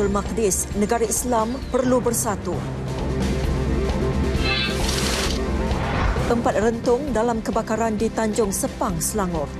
Baitul Maqdis, negara Islam perlu bersatu. Empat rentung dalam kebakaran di Tanjung Sepang, Selangor.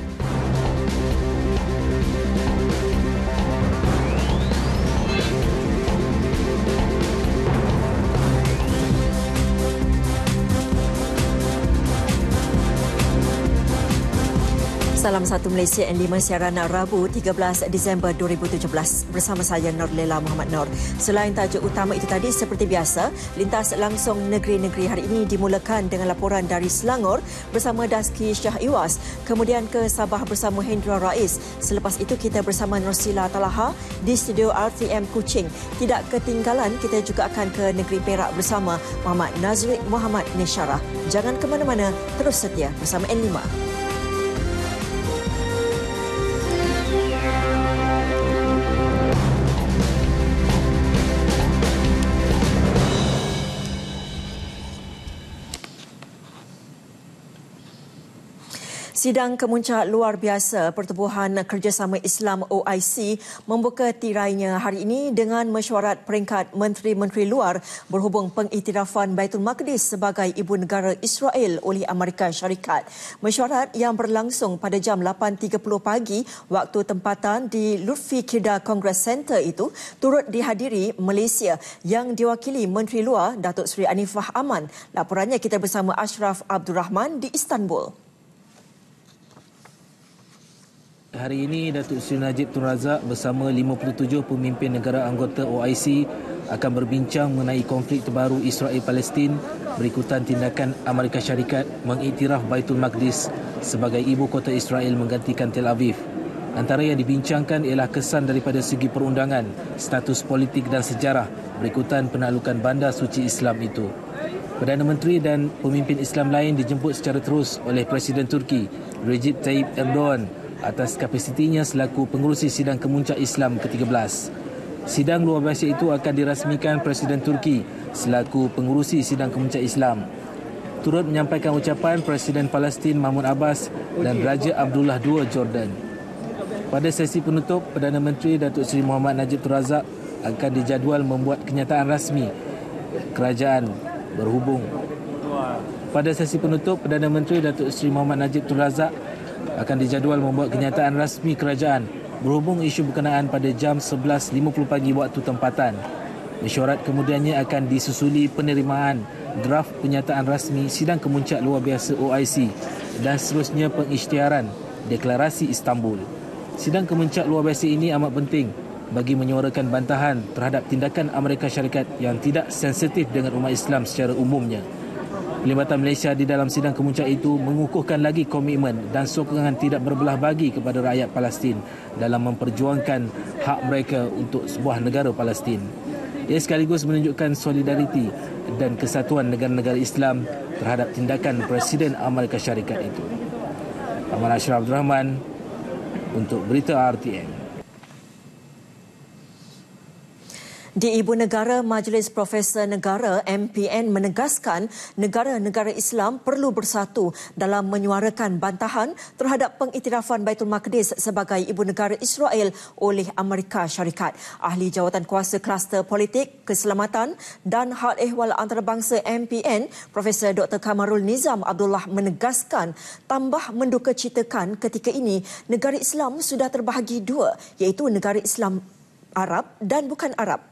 Salam Satu Malaysia N5 siaran Rabu 13 Disember 2017 bersama saya Nur Lela Muhammad Nur. Selain tajuk utama itu tadi seperti biasa, lintas langsung negeri-negeri hari ini dimulakan dengan laporan dari Selangor bersama Daski Syah Iwas, kemudian ke Sabah bersama Hendra Rais. Selepas itu kita bersama Nursila Talaha di studio RTM Kuching. Tidak ketinggalan kita juga akan ke negeri Perak bersama Muhammad Nazri Muhammad Nishara. Jangan ke mana-mana, terus setia bersama N5. Sidang Kemuncak Luar Biasa Pertubuhan Kerjasama Islam OIC membuka tirainya hari ini dengan mesyuarat peringkat Menteri-Menteri Luar berhubung pengiktirafan Baitul Maqdis sebagai ibu negara Israel oleh Amerika Syarikat. Mesyuarat yang berlangsung pada jam 8.30 pagi waktu tempatan di Lutfi Kirda Congress Center itu turut dihadiri Malaysia yang diwakili Menteri Luar Datuk Seri Anifah Aman. Laporannya kita bersama Ashraf Abdul Rahman di Istanbul. Hari ini Datuk Seri Najib Tun Razak bersama 57 pemimpin negara anggota OIC akan berbincang mengenai konflik terbaru Israel-Palestin berikutan tindakan Amerika Syarikat mengiktiraf Baitul Maqdis sebagai ibu kota Israel menggantikan Tel Aviv. Antara yang dibincangkan ialah kesan daripada segi perundangan, status politik dan sejarah berikutan penaklukan bandar suci Islam itu. Perdana Menteri dan pemimpin Islam lain dijemput secara terus oleh Presiden Turki Recep Tayyip Erdogan atas kapasitinya selaku pengurusi sidang kemuncak Islam ke-13. Sidang luar biasa itu akan dirasmikan Presiden Turki selaku pengurusi sidang kemuncak Islam. Turut menyampaikan ucapan Presiden Palestin Mahmud Abbas dan Raja Abdullah II Jordan. Pada sesi penutup, Perdana Menteri Datuk Seri Muhammad Najib Tun Razak akan dijadual membuat kenyataan rasmi kerajaan berhubung. Pada sesi penutup, Perdana Menteri Datuk Seri Muhammad Najib Tun Razak akan dijadual membuat kenyataan rasmi kerajaan berhubung isu berkenaan pada jam 11.50 pagi waktu tempatan. Mesyuarat kemudiannya akan disusuli penerimaan draft penyataan rasmi sidang kemuncak luar biasa OIC dan seterusnya pengisytiharan deklarasi Istanbul. Sidang kemuncak luar biasa ini amat penting bagi menyuarakan bantahan terhadap tindakan Amerika Syarikat yang tidak sensitif dengan umat Islam secara umumnya. Pelibatan Malaysia di dalam sidang kemuncak itu mengukuhkan lagi komitmen dan sokongan tidak berbelah bagi kepada rakyat Palestin dalam memperjuangkan hak mereka untuk sebuah negara Palestin. Ia sekaligus menunjukkan solidariti dan kesatuan negara-negara Islam terhadap tindakan Presiden Amerika Syarikat itu. Aman Ashraf Rahman untuk Berita RTM. Di Ibu Negara, Majlis Profesor Negara MPN menegaskan negara-negara Islam perlu bersatu dalam menyuarakan bantahan terhadap pengiktirafan Baitul Maqdis sebagai Ibu Negara Israel oleh Amerika Syarikat. Ahli Jawatan Kuasa Kluster Politik, Keselamatan dan Hal Ehwal Antarabangsa MPN, Profesor Dr. Kamarul Nizam Abdullah menegaskan tambah menduka citakan ketika ini negara Islam sudah terbahagi dua iaitu negara Islam Arab dan bukan Arab.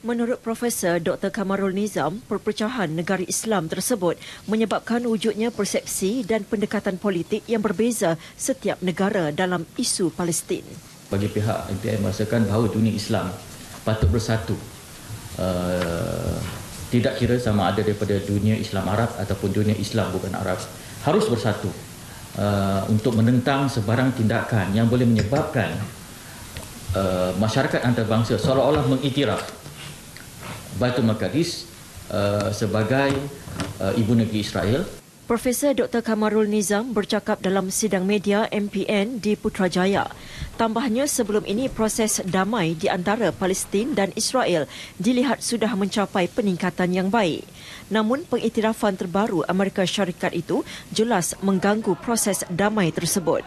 Menurut Profesor Dr. Kamarul Nizam, perpecahan negara Islam tersebut menyebabkan wujudnya persepsi dan pendekatan politik yang berbeza setiap negara dalam isu Palestin. Bagi pihak MPN merasakan bahawa dunia Islam patut bersatu. Uh, tidak kira sama ada daripada dunia Islam Arab ataupun dunia Islam bukan Arab. Harus bersatu uh, untuk menentang sebarang tindakan yang boleh menyebabkan uh, masyarakat antarabangsa seolah-olah mengiktiraf Baitul Maqdis uh, sebagai uh, ibu negeri Israel. Profesor Dr. Kamarul Nizam bercakap dalam sidang media MPN di Putrajaya. Tambahnya sebelum ini proses damai di antara Palestin dan Israel dilihat sudah mencapai peningkatan yang baik. Namun pengiktirafan terbaru Amerika Syarikat itu jelas mengganggu proses damai tersebut.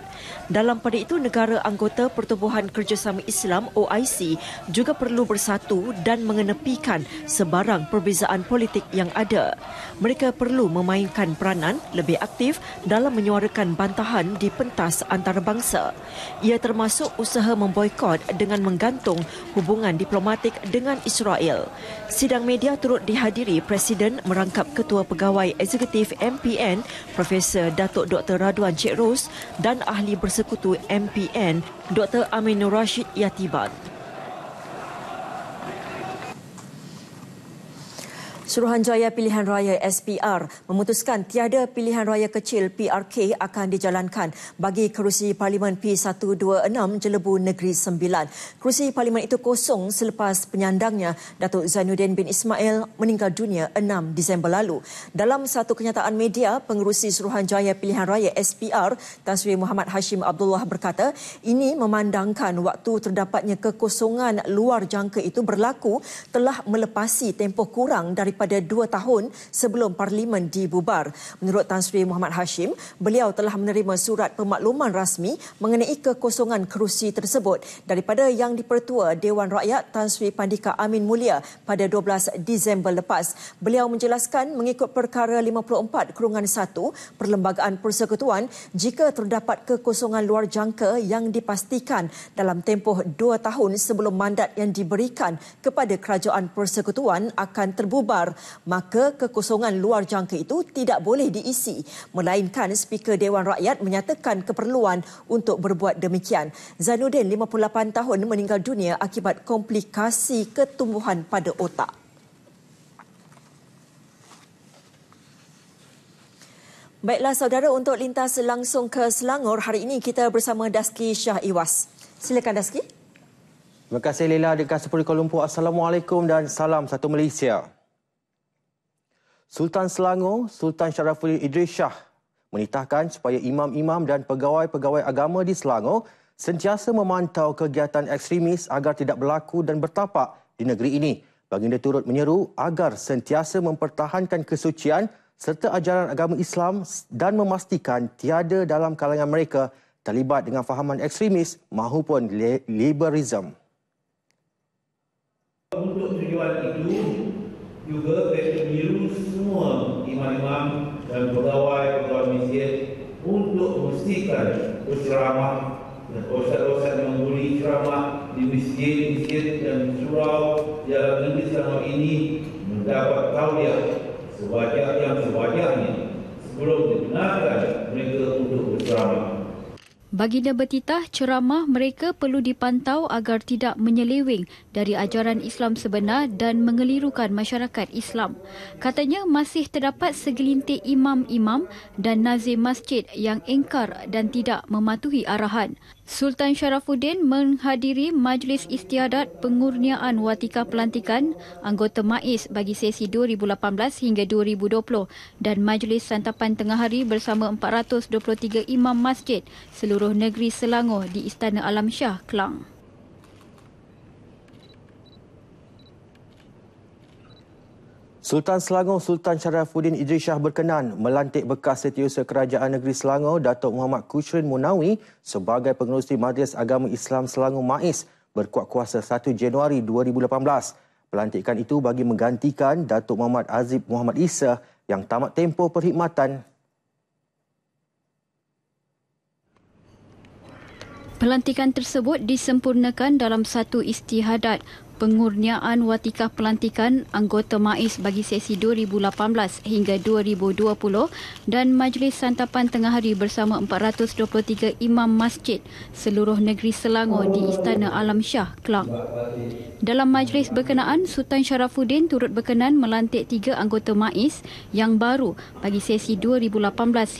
Dalam pada itu negara anggota Pertubuhan Kerjasama Islam OIC juga perlu bersatu dan mengenepikan sebarang perbezaan politik yang ada. Mereka perlu memainkan peranan lebih aktif dalam menyuarakan bantahan di pentas antarabangsa. Ia termasuk usaha memboikot dengan menggantung hubungan diplomatik dengan Israel. Sidang media turut dihadiri Presiden merangkap Ketua Pegawai Eksekutif MPN Profesor Datuk Dr. Radwan Cik Ros dan ahli bersekutu MPN Dr. Aminur Rashid Yatiban. Suruhanjaya Pilihan Raya SPR memutuskan tiada pilihan raya kecil PRK akan dijalankan bagi kerusi Parlimen P126 Jelebu Negeri Sembilan. Kerusi Parlimen itu kosong selepas penyandangnya Datuk Zainuddin bin Ismail meninggal dunia 6 Disember lalu. Dalam satu kenyataan media, pengerusi Suruhanjaya Pilihan Raya SPR Tan Sri Muhammad Hashim Abdullah berkata, ini memandangkan waktu terdapatnya kekosongan luar jangka itu berlaku telah melepasi tempoh kurang daripada pada dua tahun sebelum Parlimen dibubar. Menurut Tan Sri Muhammad Hashim, beliau telah menerima surat pemakluman rasmi mengenai kekosongan kerusi tersebut daripada Yang Dipertua Dewan Rakyat Tan Sri Pandika Amin Mulia pada 12 Disember lepas. Beliau menjelaskan mengikut perkara 54 kurungan 1 Perlembagaan Persekutuan jika terdapat kekosongan luar jangka yang dipastikan dalam tempoh dua tahun sebelum mandat yang diberikan kepada Kerajaan Persekutuan akan terbubar maka kekosongan luar jangka itu tidak boleh diisi melainkan Speaker Dewan Rakyat menyatakan keperluan untuk berbuat demikian. Zainuddin 58 tahun meninggal dunia akibat komplikasi ketumbuhan pada otak. Baiklah saudara untuk lintas langsung ke Selangor hari ini kita bersama Daski Syah Iwas. Silakan Daski. Terima kasih Leila dekat Sepuluh Kuala Lumpur. Assalamualaikum dan salam satu Malaysia. Sultan Selangor, Sultan Syarafuddin Idris Shah menitahkan supaya imam-imam dan pegawai-pegawai agama di Selangor sentiasa memantau kegiatan ekstremis agar tidak berlaku dan bertapak di negeri ini. Baginda turut menyeru agar sentiasa mempertahankan kesucian serta ajaran agama Islam dan memastikan tiada dalam kalangan mereka terlibat dengan fahaman ekstremis maupun liberalism. Untuk tujuan itu, juga saya menyeru semua imam-imam dan pegawai-pegawai masjid untuk memastikan berceramah dan ustaz-ustaz yang memberi ceramah di masjid-masjid dan surau dalam negeri selama ini mendapat tauliah sewajar yang sewajarnya sebelum dibenarkan mereka untuk berceramah. Baginda bertitah ceramah mereka perlu dipantau agar tidak menyeleweng dari ajaran Islam sebenar dan mengelirukan masyarakat Islam. Katanya masih terdapat segelintir imam-imam dan nazim masjid yang engkar dan tidak mematuhi arahan. Sultan Syarafuddin menghadiri Majlis Istiadat Pengurniaan Watika Pelantikan anggota MAIS bagi sesi 2018 hingga 2020 dan Majlis Santapan Tengah Hari bersama 423 imam masjid seluruh negeri Selangor di Istana Alam Shah, Kelang. Sultan Selangor Sultan Syarafuddin Idris Shah berkenan melantik bekas setiausaha Kerajaan Negeri Selangor Datuk Muhammad Kushrin Munawi sebagai pengerusi Majlis Agama Islam Selangor MAIS berkuat kuasa 1 Januari 2018. Pelantikan itu bagi menggantikan Datuk Muhammad Azib Muhammad Isa yang tamat tempoh perkhidmatan Pelantikan tersebut disempurnakan dalam satu istihadat pengurniaan watikah pelantikan anggota MAIS bagi sesi 2018 hingga 2020 dan Majlis Santapan Tengah Hari bersama 423 imam masjid seluruh negeri Selangor di Istana Alam Shah, Kelang. Dalam majlis berkenaan, Sultan Syarafuddin turut berkenan melantik tiga anggota MAIS yang baru bagi sesi 2018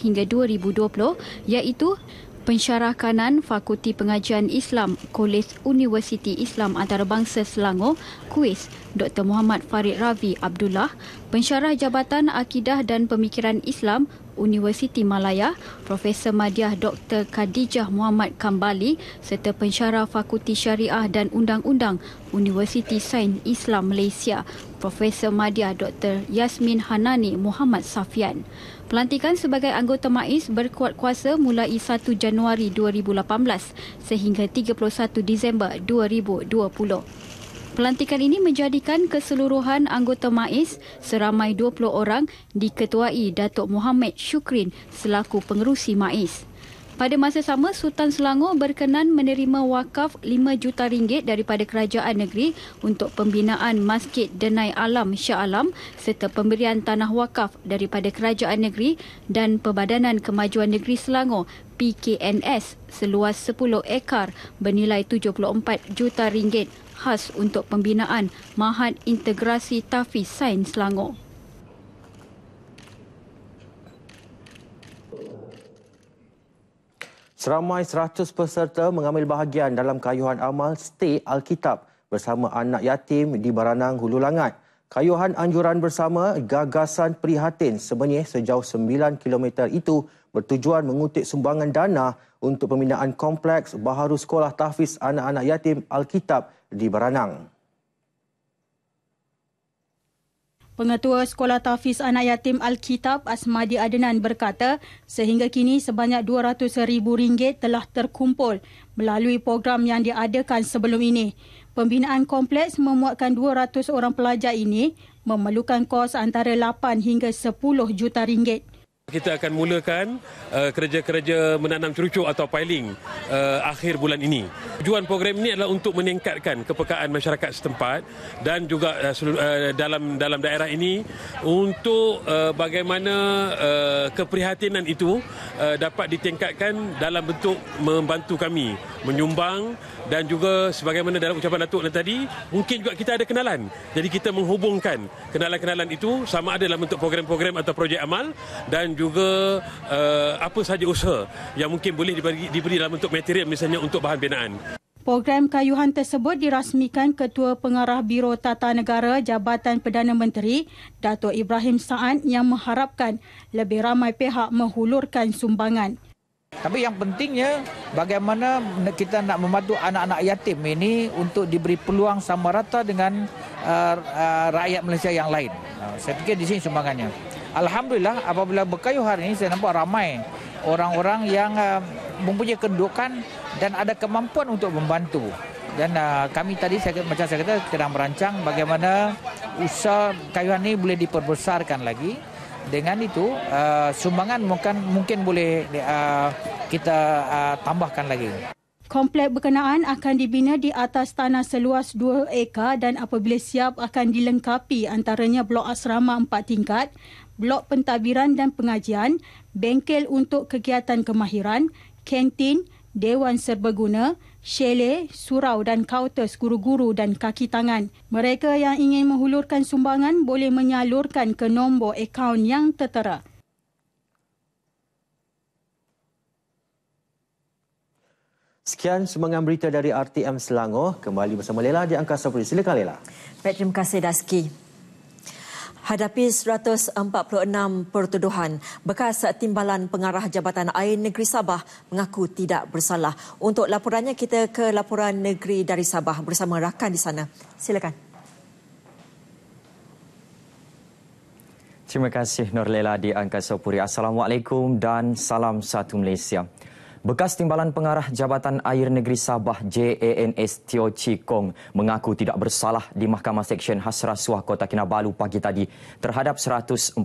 hingga 2020 iaitu Pensyarah Kanan Fakulti Pengajian Islam Kolej Universiti Islam Antarabangsa Selangor Kuis Dr. Muhammad Farid Ravi Abdullah Pensyarah Jabatan Akidah dan Pemikiran Islam Universiti Malaya, Profesor Madiah Dr. Khadijah Muhammad Kambali serta pensyarah Fakulti Syariah dan Undang-Undang Universiti Sains Islam Malaysia, Profesor Madiah Dr. Yasmin Hanani Muhammad Safian. Pelantikan sebagai anggota MAIS berkuat kuasa mulai 1 Januari 2018 sehingga 31 Disember 2020. Pelantikan ini menjadikan keseluruhan anggota MAIS seramai 20 orang diketuai Datuk Muhammad Syukrin selaku pengerusi MAIS. Pada masa sama, Sultan Selangor berkenan menerima wakaf 5 juta ringgit daripada kerajaan negeri untuk pembinaan Masjid Denai Alam Shah Alam serta pemberian tanah wakaf daripada kerajaan negeri dan Perbadanan Kemajuan Negeri Selangor PKNS seluas 10 ekar bernilai 74 juta ringgit khas untuk pembinaan Mahat Integrasi Tafiz Sains Selangor. Seramai 100 peserta mengambil bahagian dalam kayuhan amal Stay Alkitab bersama anak yatim di Baranang Hulu Langat. Kayuhan anjuran bersama gagasan prihatin sebenarnya sejauh 9 km itu bertujuan mengutip sumbangan dana untuk pembinaan kompleks baharu sekolah tahfiz anak-anak yatim Alkitab di Baranang. Pengetua Sekolah Tafiz Anak Yatim Alkitab Asmadi Adenan berkata sehingga kini sebanyak RM200,000 telah terkumpul melalui program yang diadakan sebelum ini. Pembinaan kompleks memuatkan 200 orang pelajar ini memerlukan kos antara 8 hingga 10 juta ringgit. Kita akan mulakan uh, kerja-kerja menanam cerucuk atau piling uh, akhir bulan ini. Tujuan program ini adalah untuk meningkatkan kepekaan masyarakat setempat dan juga uh, uh, dalam dalam daerah ini untuk uh, bagaimana uh, keprihatinan itu uh, dapat ditingkatkan dalam bentuk membantu kami menyumbang dan juga sebagaimana dalam ucapan Datuk tadi mungkin juga kita ada kenalan. Jadi kita menghubungkan kenalan-kenalan itu sama ada dalam bentuk program-program atau projek amal dan juga uh, apa saja usaha yang mungkin boleh diberi, diberi dalam bentuk material misalnya untuk bahan binaan. Program kayuhan tersebut dirasmikan Ketua Pengarah Biro Tata Negara Jabatan Perdana Menteri Datuk Ibrahim Sa'ad yang mengharapkan lebih ramai pihak menghulurkan sumbangan. Tapi yang pentingnya bagaimana kita nak membantu anak-anak yatim ini untuk diberi peluang sama rata dengan uh, uh, rakyat Malaysia yang lain. Uh, saya fikir di sini sumbangannya. Alhamdulillah apabila berkayuh hari ini saya nampak ramai orang-orang yang uh, mempunyai kedudukan dan ada kemampuan untuk membantu. Dan uh, kami tadi saya macam saya kata sedang merancang bagaimana usaha kayuhan ini boleh diperbesarkan lagi. Dengan itu uh, sumbangan mungkin mungkin boleh uh, kita uh, tambahkan lagi. Komplek berkenaan akan dibina di atas tanah seluas 2 ekar dan apabila siap akan dilengkapi antaranya blok asrama 4 tingkat, blok pentadbiran dan pengajian, bengkel untuk kegiatan kemahiran, kantin, dewan serbaguna, chalet, surau dan kaunter guru-guru dan kaki tangan. Mereka yang ingin menghulurkan sumbangan boleh menyalurkan ke nombor akaun yang tertera. Sekian sumbangan berita dari RTM Selangor. Kembali bersama Lela di Angkasa Puri. Silakan Lela. Baik, terima kasih Daski. Hadapi 146 pertuduhan, bekas timbalan pengarah Jabatan Air Negeri Sabah mengaku tidak bersalah. Untuk laporannya kita ke laporan negeri dari Sabah bersama rakan di sana. Silakan. Terima kasih Norlela di Angkasa Puri. Assalamualaikum dan salam satu Malaysia. Bekas Timbalan Pengarah Jabatan Air Negeri Sabah JANS Teo Chi Kong mengaku tidak bersalah di Mahkamah Seksyen Hasrasuah Kota Kinabalu pagi tadi terhadap 146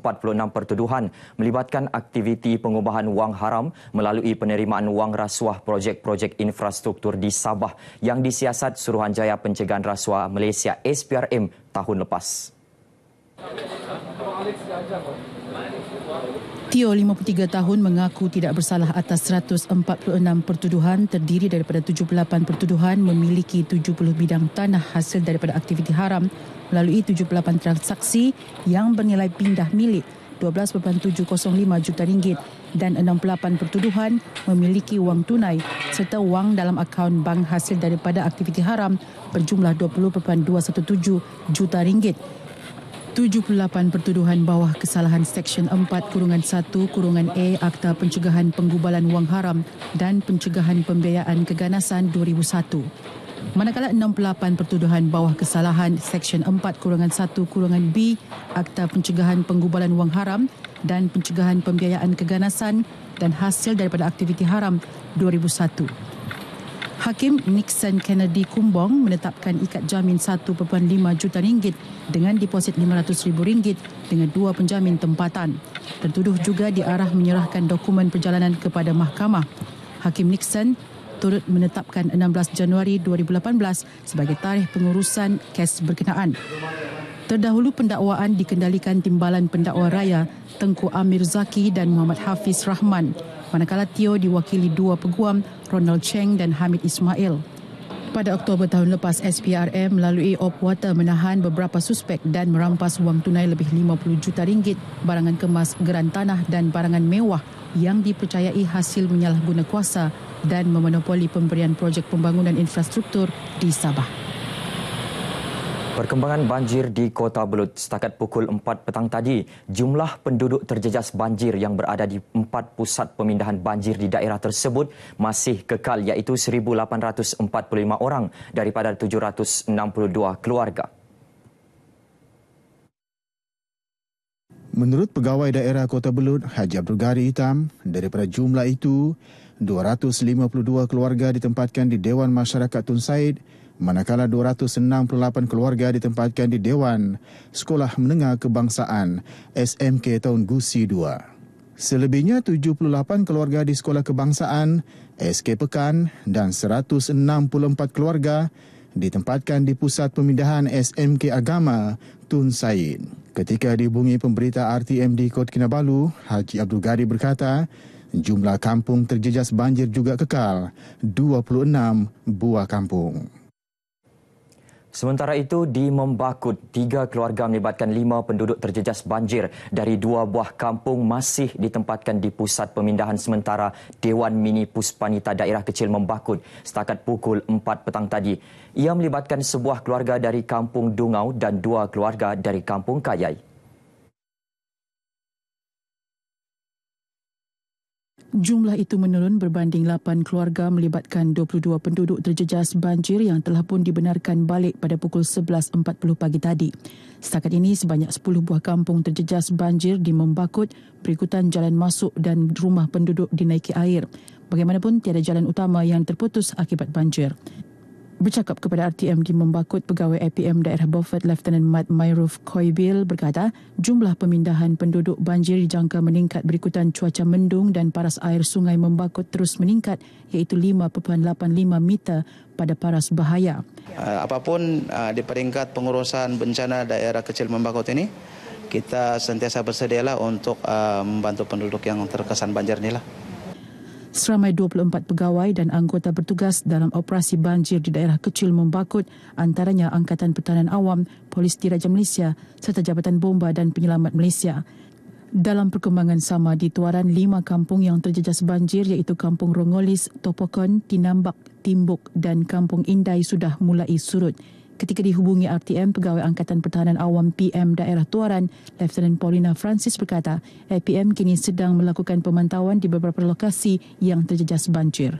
pertuduhan melibatkan aktiviti pengubahan wang haram melalui penerimaan wang rasuah projek-projek infrastruktur di Sabah yang disiasat Suruhanjaya Pencegahan Rasuah Malaysia SPRM tahun lepas. Tio 53 tahun mengaku tidak bersalah atas 146 pertuduhan terdiri daripada 78 pertuduhan memiliki 70 bidang tanah hasil daripada aktiviti haram melalui 78 transaksi yang bernilai pindah milik 12.705 juta ringgit dan 68 pertuduhan memiliki wang tunai serta wang dalam akaun bank hasil daripada aktiviti haram berjumlah 20.217 juta ringgit 78 pertuduhan bawah kesalahan Seksyen 4 kurungan 1 kurungan A Akta Pencegahan Penggubalan Wang Haram dan Pencegahan Pembiayaan Keganasan 2001. Manakala 68 pertuduhan bawah kesalahan Seksyen 4 kurungan 1 kurungan B Akta Pencegahan Penggubalan Wang Haram dan Pencegahan Pembiayaan Keganasan dan hasil daripada aktiviti haram 2001. Hakim Nixon Kennedy Kumbong menetapkan ikat jamin 1.5 juta ringgit dengan deposit RM500,000 dengan dua penjamin tempatan. Tertuduh juga diarah menyerahkan dokumen perjalanan kepada mahkamah. Hakim Nixon turut menetapkan 16 Januari 2018 sebagai tarikh pengurusan kes berkenaan. Terdahulu pendakwaan dikendalikan Timbalan Pendakwa Raya Tengku Amir Zaki dan Muhammad Hafiz Rahman manakala Tio diwakili dua peguam Ronald Cheng dan Hamid Ismail. Pada Oktober tahun lepas, SPRM melalui Opwater menahan beberapa suspek dan merampas wang tunai lebih 50 juta ringgit, barangan kemas, geran tanah dan barangan mewah yang dipercayai hasil menyalahguna kuasa dan memonopoli pemberian projek pembangunan infrastruktur di Sabah. Perkembangan banjir di Kota Belud setakat pukul 4 petang tadi, jumlah penduduk terjejas banjir yang berada di empat pusat pemindahan banjir di daerah tersebut masih kekal iaitu 1,845 orang daripada 762 keluarga. Menurut Pegawai Daerah Kota Belud, Haji Abdul Ghari Hitam, daripada jumlah itu, 252 keluarga ditempatkan di Dewan Masyarakat Tun Said manakala 268 keluarga ditempatkan di Dewan Sekolah Menengah Kebangsaan SMK Tahun Gusi 2. Selebihnya 78 keluarga di Sekolah Kebangsaan SK Pekan dan 164 keluarga ditempatkan di Pusat Pemindahan SMK Agama Tun Said. Ketika dihubungi pemberita RTM di Kota Kinabalu, Haji Abdul Ghari berkata, jumlah kampung terjejas banjir juga kekal, 26 buah kampung. Sementara itu, di Membakut, tiga keluarga melibatkan lima penduduk terjejas banjir dari dua buah kampung masih ditempatkan di pusat pemindahan sementara Dewan Mini Puspanita Daerah Kecil Membakut setakat pukul 4 petang tadi. Ia melibatkan sebuah keluarga dari kampung Dungau dan dua keluarga dari kampung Kayai. Jumlah itu menurun berbanding 8 keluarga melibatkan 22 penduduk terjejas banjir yang telah pun dibenarkan balik pada pukul 11.40 pagi tadi. Setakat ini sebanyak 10 buah kampung terjejas banjir di Membakut berikutan jalan masuk dan rumah penduduk dinaiki air. Bagaimanapun tiada jalan utama yang terputus akibat banjir. Bercakap kepada RTM di Membakut, pegawai APM daerah Beaufort Lieutenant Mat Mairuf Koibil berkata, jumlah pemindahan penduduk banjir dijangka meningkat berikutan cuaca mendung dan paras air sungai Membakut terus meningkat iaitu 5.85 meter pada paras bahaya. Uh, apapun uh, di peringkat pengurusan bencana daerah kecil Membakut ini, kita sentiasa bersedialah untuk uh, membantu penduduk yang terkesan banjir inilah. Seramai 24 pegawai dan anggota bertugas dalam operasi banjir di daerah kecil Membakut, antaranya Angkatan Pertahanan Awam, Polis Diraja Malaysia serta Jabatan Bomba dan Penyelamat Malaysia. Dalam perkembangan sama di tuaran lima kampung yang terjejas banjir iaitu Kampung Rongolis, Topokon, Tinambak, Timbuk dan Kampung Indai sudah mulai surut. Ketika dihubungi RTM, Pegawai Angkatan Pertahanan Awam PM Daerah Tuaran, Lieutenant Paulina Francis berkata, APM kini sedang melakukan pemantauan di beberapa lokasi yang terjejas banjir.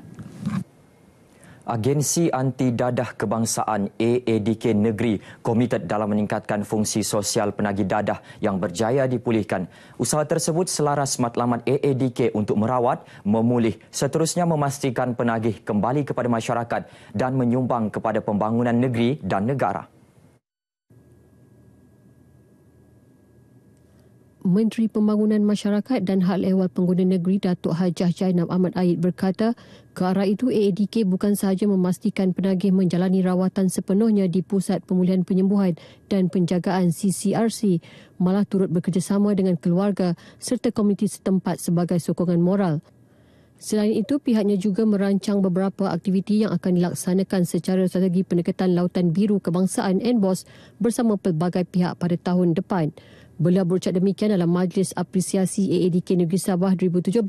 Agensi Anti Dadah Kebangsaan AADK Negeri komited dalam meningkatkan fungsi sosial penagih dadah yang berjaya dipulihkan. Usaha tersebut selaras matlamat AADK untuk merawat, memulih, seterusnya memastikan penagih kembali kepada masyarakat dan menyumbang kepada pembangunan negeri dan negara. Menteri Pembangunan Masyarakat dan Hal Ehwal Pengguna Negeri Datuk Hajah Jainab Ahmad Aid berkata, ke arah itu AADK bukan sahaja memastikan penagih menjalani rawatan sepenuhnya di Pusat Pemulihan Penyembuhan dan Penjagaan CCRC, malah turut bekerjasama dengan keluarga serta komuniti setempat sebagai sokongan moral. Selain itu, pihaknya juga merancang beberapa aktiviti yang akan dilaksanakan secara strategi pendekatan Lautan Biru Kebangsaan NBOS bersama pelbagai pihak pada tahun depan. Beliau berucap demikian dalam Majlis Apresiasi AADK Negeri Sabah 2017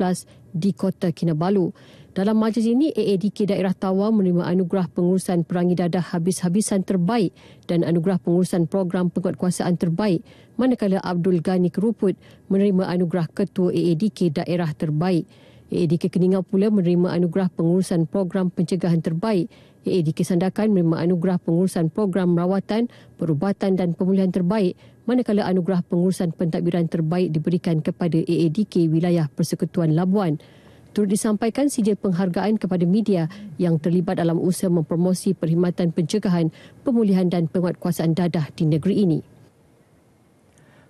di Kota Kinabalu. Dalam majlis ini, AADK Daerah Tawau menerima anugerah pengurusan perangi dadah habis-habisan terbaik dan anugerah pengurusan program penguatkuasaan terbaik, manakala Abdul Ghani Keruput menerima anugerah Ketua AADK Daerah Terbaik. AADK Keningau pula menerima anugerah pengurusan program pencegahan terbaik. AADK Sandakan menerima anugerah pengurusan program rawatan, perubatan dan pemulihan terbaik manakala anugerah pengurusan pentadbiran terbaik diberikan kepada AADK Wilayah Persekutuan Labuan. Turut disampaikan sijil penghargaan kepada media yang terlibat dalam usaha mempromosi perkhidmatan pencegahan, pemulihan dan penguatkuasaan dadah di negeri ini.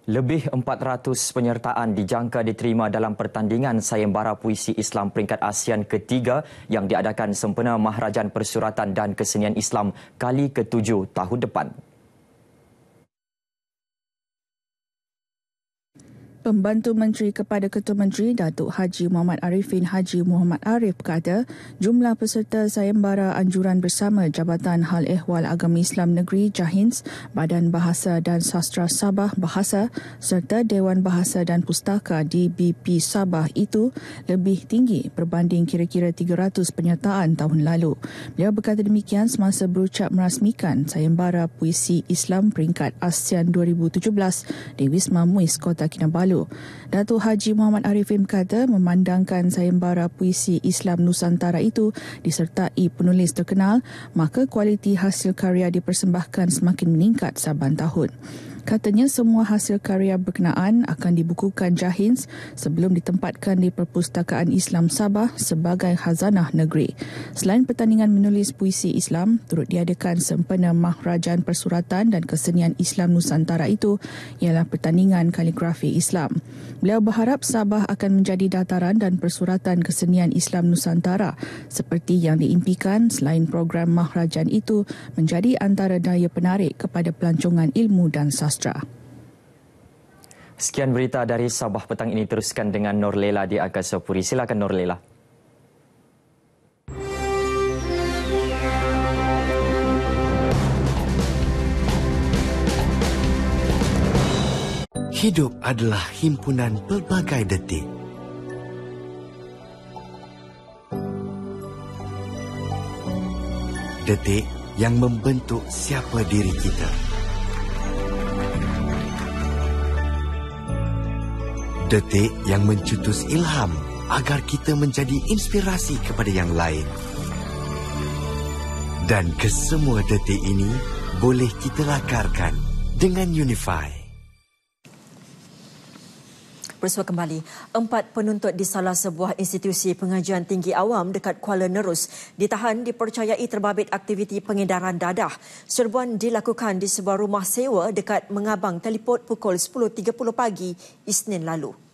Lebih 400 penyertaan dijangka diterima dalam pertandingan sayembara puisi Islam peringkat ASEAN ketiga yang diadakan sempena Maharajan Persuratan dan Kesenian Islam kali ketujuh tahun depan. Pembantu Menteri kepada Ketua Menteri Datuk Haji Muhammad Arifin Haji Muhammad Arif berkata jumlah peserta sayembara anjuran bersama Jabatan Hal Ehwal Agama Islam Negeri Jahins, Badan Bahasa dan Sastra Sabah Bahasa serta Dewan Bahasa dan Pustaka DBP Sabah itu lebih tinggi berbanding kira-kira 300 penyertaan tahun lalu. Beliau berkata demikian semasa berucap merasmikan sayembara puisi Islam peringkat ASEAN 2017 di Wisma Muis Kota Kinabalu. Datuk Haji Muhammad Arifin berkata memandangkan sayembara puisi Islam Nusantara itu disertai penulis terkenal, maka kualiti hasil karya dipersembahkan semakin meningkat saban tahun. Katanya semua hasil karya berkenaan akan dibukukan Jahins sebelum ditempatkan di Perpustakaan Islam Sabah sebagai khazanah negeri. Selain pertandingan menulis puisi Islam, turut diadakan sempena Mahrajan Persuratan dan Kesenian Islam Nusantara itu ialah pertandingan kaligrafi Islam. Beliau berharap Sabah akan menjadi dataran dan persuratan kesenian Islam Nusantara seperti yang diimpikan selain program Mahrajan itu menjadi antara daya penarik kepada pelancongan ilmu dan sastra sastra. Sekian berita dari Sabah petang ini teruskan dengan Norlela di Agasa Puri. Silakan Norlela. Hidup adalah himpunan pelbagai detik. Detik yang membentuk siapa diri kita. Detik yang mencutus ilham agar kita menjadi inspirasi kepada yang lain. Dan kesemua detik ini boleh kita lakarkan dengan Unify. Bersua kembali, empat penuntut di salah sebuah institusi pengajian tinggi awam dekat Kuala Nerus ditahan dipercayai terbabit aktiviti pengedaran dadah. Serbuan dilakukan di sebuah rumah sewa dekat Mengabang Teleport pukul 10.30 pagi Isnin lalu.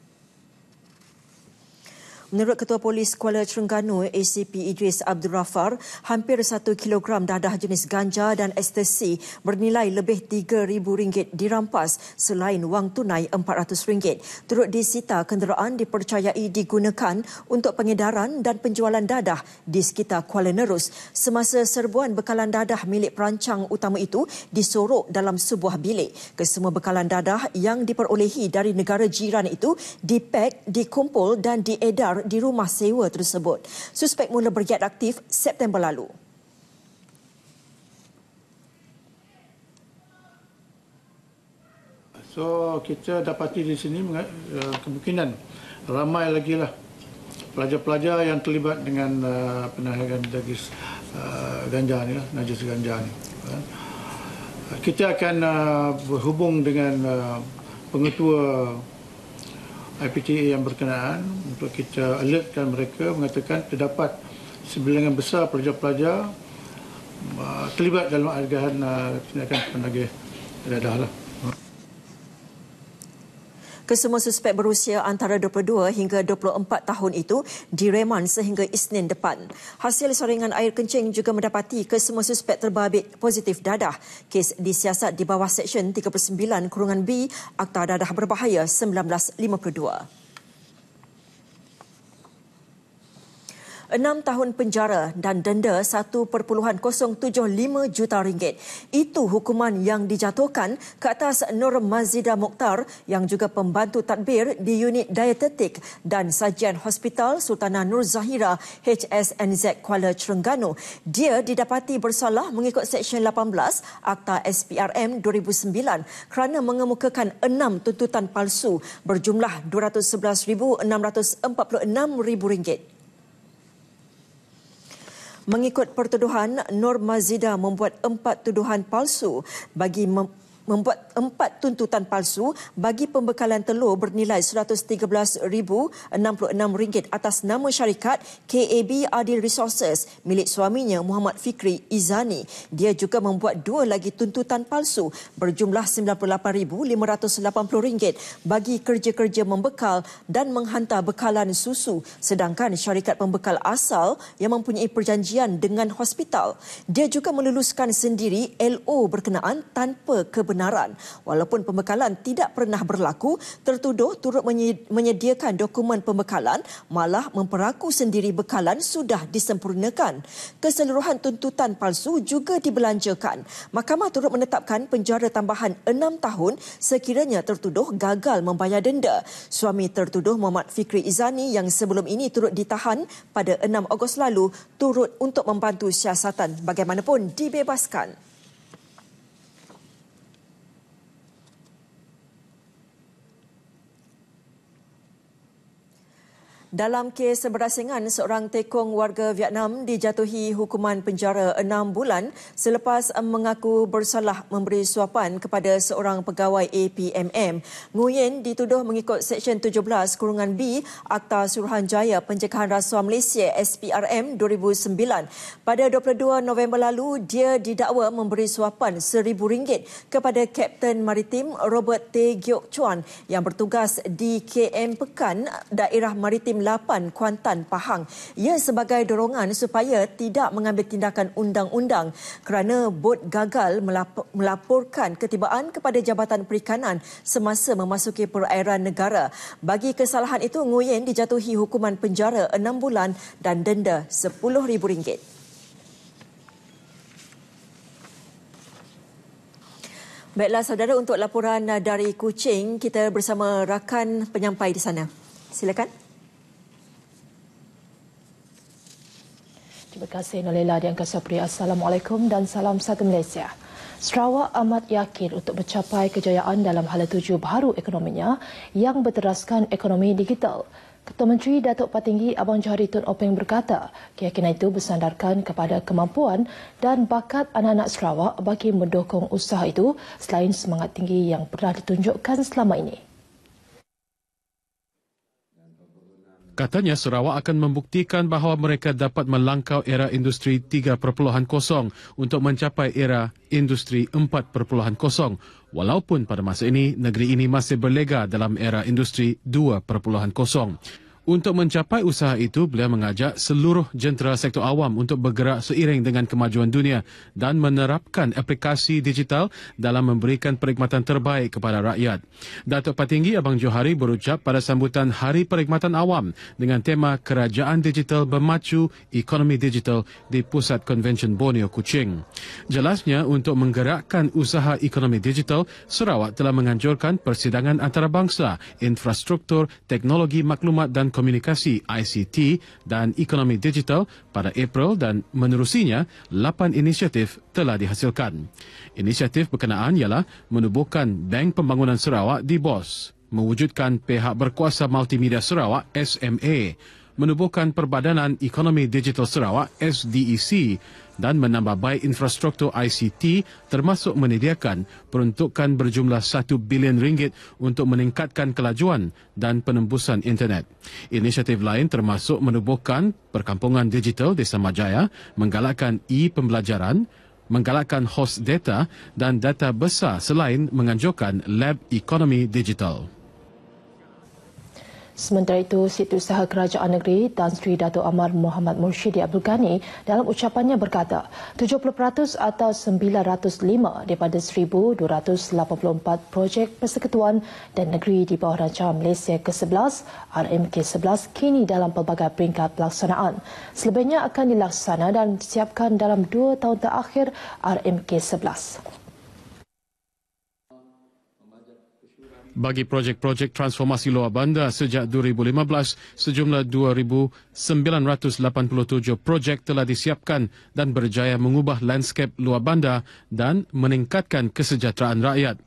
Menurut Ketua Polis Kuala Terengganu ACP Idris Abdul Rafar, hampir satu kilogram dadah jenis ganja dan ekstasi bernilai lebih RM3,000 dirampas selain wang tunai RM400. Turut disita kenderaan dipercayai digunakan untuk pengedaran dan penjualan dadah di sekitar Kuala Nerus semasa serbuan bekalan dadah milik perancang utama itu disorok dalam sebuah bilik. Kesemua bekalan dadah yang diperolehi dari negara jiran itu dipek, dikumpul dan diedar di rumah sewa tersebut. Suspek mula bergiat aktif September lalu. So kita dapati di sini uh, kemungkinan ramai lagi lah pelajar-pelajar yang terlibat dengan uh, penahangan dagis uh, ganja ni lah, najis ganja ni. Kita akan uh, berhubung dengan uh, pengetua IPTA yang berkenaan untuk kita alertkan mereka mengatakan terdapat sebilangan besar pelajar-pelajar uh, terlibat dalam agahan uh, tindakan penagih dadah lah. Kesemua suspek berusia antara 22 hingga 24 tahun itu direman sehingga Isnin depan. Hasil saringan air kencing juga mendapati kesemua suspek terbabit positif dadah. Kes disiasat di bawah Seksyen 39 Kurungan B Akta Dadah Berbahaya 1952. Enam tahun penjara dan denda 1.075 juta ringgit. Itu hukuman yang dijatuhkan ke atas Nur Mazida Mokhtar yang juga pembantu tadbir di unit dietetik dan sajian Hospital Sultanah Nur Zahira HSNZ Kuala Terengganu. Dia didapati bersalah mengikut Seksyen 18 Akta SPRM 2009 kerana mengemukakan enam tuntutan palsu berjumlah RM211,646. Mengikut pertuduhan, Nur Mazida membuat empat tuduhan palsu bagi mem- membuat empat tuntutan palsu bagi pembekalan telur bernilai RM113,066 atas nama syarikat KAB Adil Resources milik suaminya Muhammad Fikri Izani. Dia juga membuat dua lagi tuntutan palsu berjumlah RM98,580 bagi kerja-kerja membekal dan menghantar bekalan susu sedangkan syarikat pembekal asal yang mempunyai perjanjian dengan hospital. Dia juga meluluskan sendiri LO berkenaan tanpa kebenaran kebenaran. Walaupun pembekalan tidak pernah berlaku, tertuduh turut menyediakan dokumen pembekalan malah memperaku sendiri bekalan sudah disempurnakan. Keseluruhan tuntutan palsu juga dibelanjakan. Mahkamah turut menetapkan penjara tambahan enam tahun sekiranya tertuduh gagal membayar denda. Suami tertuduh Muhammad Fikri Izani yang sebelum ini turut ditahan pada 6 Ogos lalu turut untuk membantu siasatan bagaimanapun dibebaskan. Dalam kes berasingan, seorang tekong warga Vietnam dijatuhi hukuman penjara enam bulan selepas mengaku bersalah memberi suapan kepada seorang pegawai APMM. Nguyen dituduh mengikut Seksyen 17 Kurungan B Akta Suruhanjaya Pencegahan Rasuah Malaysia SPRM 2009. Pada 22 November lalu, dia didakwa memberi suapan RM1,000 kepada Kapten Maritim Robert T. Giok Chuan yang bertugas di KM Pekan, daerah maritim 8 Kuantan Pahang. Ia sebagai dorongan supaya tidak mengambil tindakan undang-undang kerana bot gagal melaporkan ketibaan kepada Jabatan Perikanan semasa memasuki perairan negara. Bagi kesalahan itu, Nguyen dijatuhi hukuman penjara 6 bulan dan denda RM10,000. Baiklah saudara untuk laporan dari Kuching kita bersama rakan penyampai di sana. Silakan. Terima kasih Nolila di Angkasa Pria. Assalamualaikum dan salam satu Malaysia. Sarawak amat yakin untuk mencapai kejayaan dalam hala tuju baru ekonominya yang berteraskan ekonomi digital. Ketua Menteri Datuk Patinggi Abang Johari Tun Openg berkata, keyakinan itu bersandarkan kepada kemampuan dan bakat anak-anak Sarawak bagi mendukung usaha itu selain semangat tinggi yang pernah ditunjukkan selama ini. Katanya Sarawak akan membuktikan bahawa mereka dapat melangkau era industri 3.0 untuk mencapai era industri 4.0 walaupun pada masa ini negeri ini masih berlega dalam era industri 2.0. Untuk mencapai usaha itu, beliau mengajak seluruh jentera sektor awam untuk bergerak seiring dengan kemajuan dunia dan menerapkan aplikasi digital dalam memberikan perkhidmatan terbaik kepada rakyat. Datuk Patinggi Abang Johari berucap pada sambutan Hari Perkhidmatan Awam dengan tema Kerajaan Digital Bermacu Ekonomi Digital di Pusat Konvensyen Borneo Kuching. Jelasnya, untuk menggerakkan usaha ekonomi digital, Sarawak telah menganjurkan persidangan antarabangsa, infrastruktur, teknologi maklumat dan komunikasi ICT dan ekonomi digital pada April dan menerusinya 8 inisiatif telah dihasilkan. Inisiatif berkenaan ialah menubuhkan Bank Pembangunan Sarawak di BOS, mewujudkan pihak berkuasa multimedia Sarawak SMA, menubuhkan Perbadanan Ekonomi Digital Sarawak SDEC dan menambah baik infrastruktur ICT termasuk menyediakan peruntukan berjumlah 1 bilion ringgit untuk meningkatkan kelajuan dan penembusan internet. Inisiatif lain termasuk menubuhkan perkampungan digital Desa Majaya, menggalakkan e-pembelajaran, menggalakkan host data dan data besar selain menganjurkan lab ekonomi digital. Sementara itu, Setiausaha Kerajaan Negeri Tan Sri Dato' Amar Muhammad Mursyidi Abdul Ghani dalam ucapannya berkata, 70% atau 905 daripada 1,284 projek persekutuan dan negeri di bawah rancangan Malaysia ke-11, RMK-11 kini dalam pelbagai peringkat pelaksanaan. Selebihnya akan dilaksana dan disiapkan dalam dua tahun terakhir RMK-11. Bagi projek-projek transformasi luar bandar sejak 2015, sejumlah 2,987 projek telah disiapkan dan berjaya mengubah lanskap luar bandar dan meningkatkan kesejahteraan rakyat.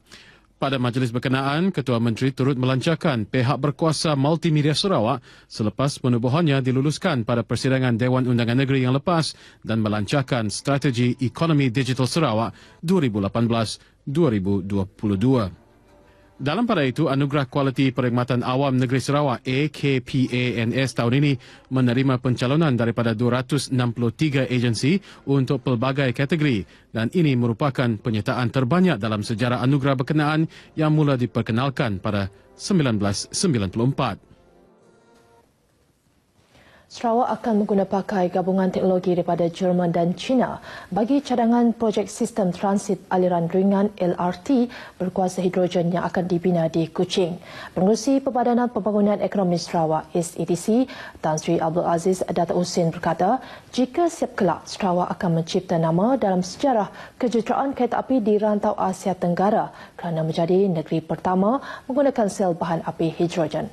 Pada majlis berkenaan, Ketua Menteri turut melancarkan pihak berkuasa Multimedia Sarawak selepas penubuhannya diluluskan pada persidangan Dewan Undangan Negeri yang lepas dan melancarkan strategi ekonomi digital Sarawak 2018-2022. Dalam pada itu, Anugerah Kualiti Perkhidmatan Awam Negeri Sarawak AKPANS tahun ini menerima pencalonan daripada 263 agensi untuk pelbagai kategori dan ini merupakan penyertaan terbanyak dalam sejarah anugerah berkenaan yang mula diperkenalkan pada 1994. Sarawak akan mengguna pakai gabungan teknologi daripada Jerman dan China bagi cadangan projek sistem transit aliran ringan LRT berkuasa hidrogen yang akan dibina di Kuching. Pengurusi Perbadanan Pembangunan Ekonomi Sarawak SADC, Tan Sri Abdul Aziz Dato' Husin berkata, jika siap kelak, Sarawak akan mencipta nama dalam sejarah kejuruteraan kereta api di rantau Asia Tenggara kerana menjadi negeri pertama menggunakan sel bahan api hidrogen.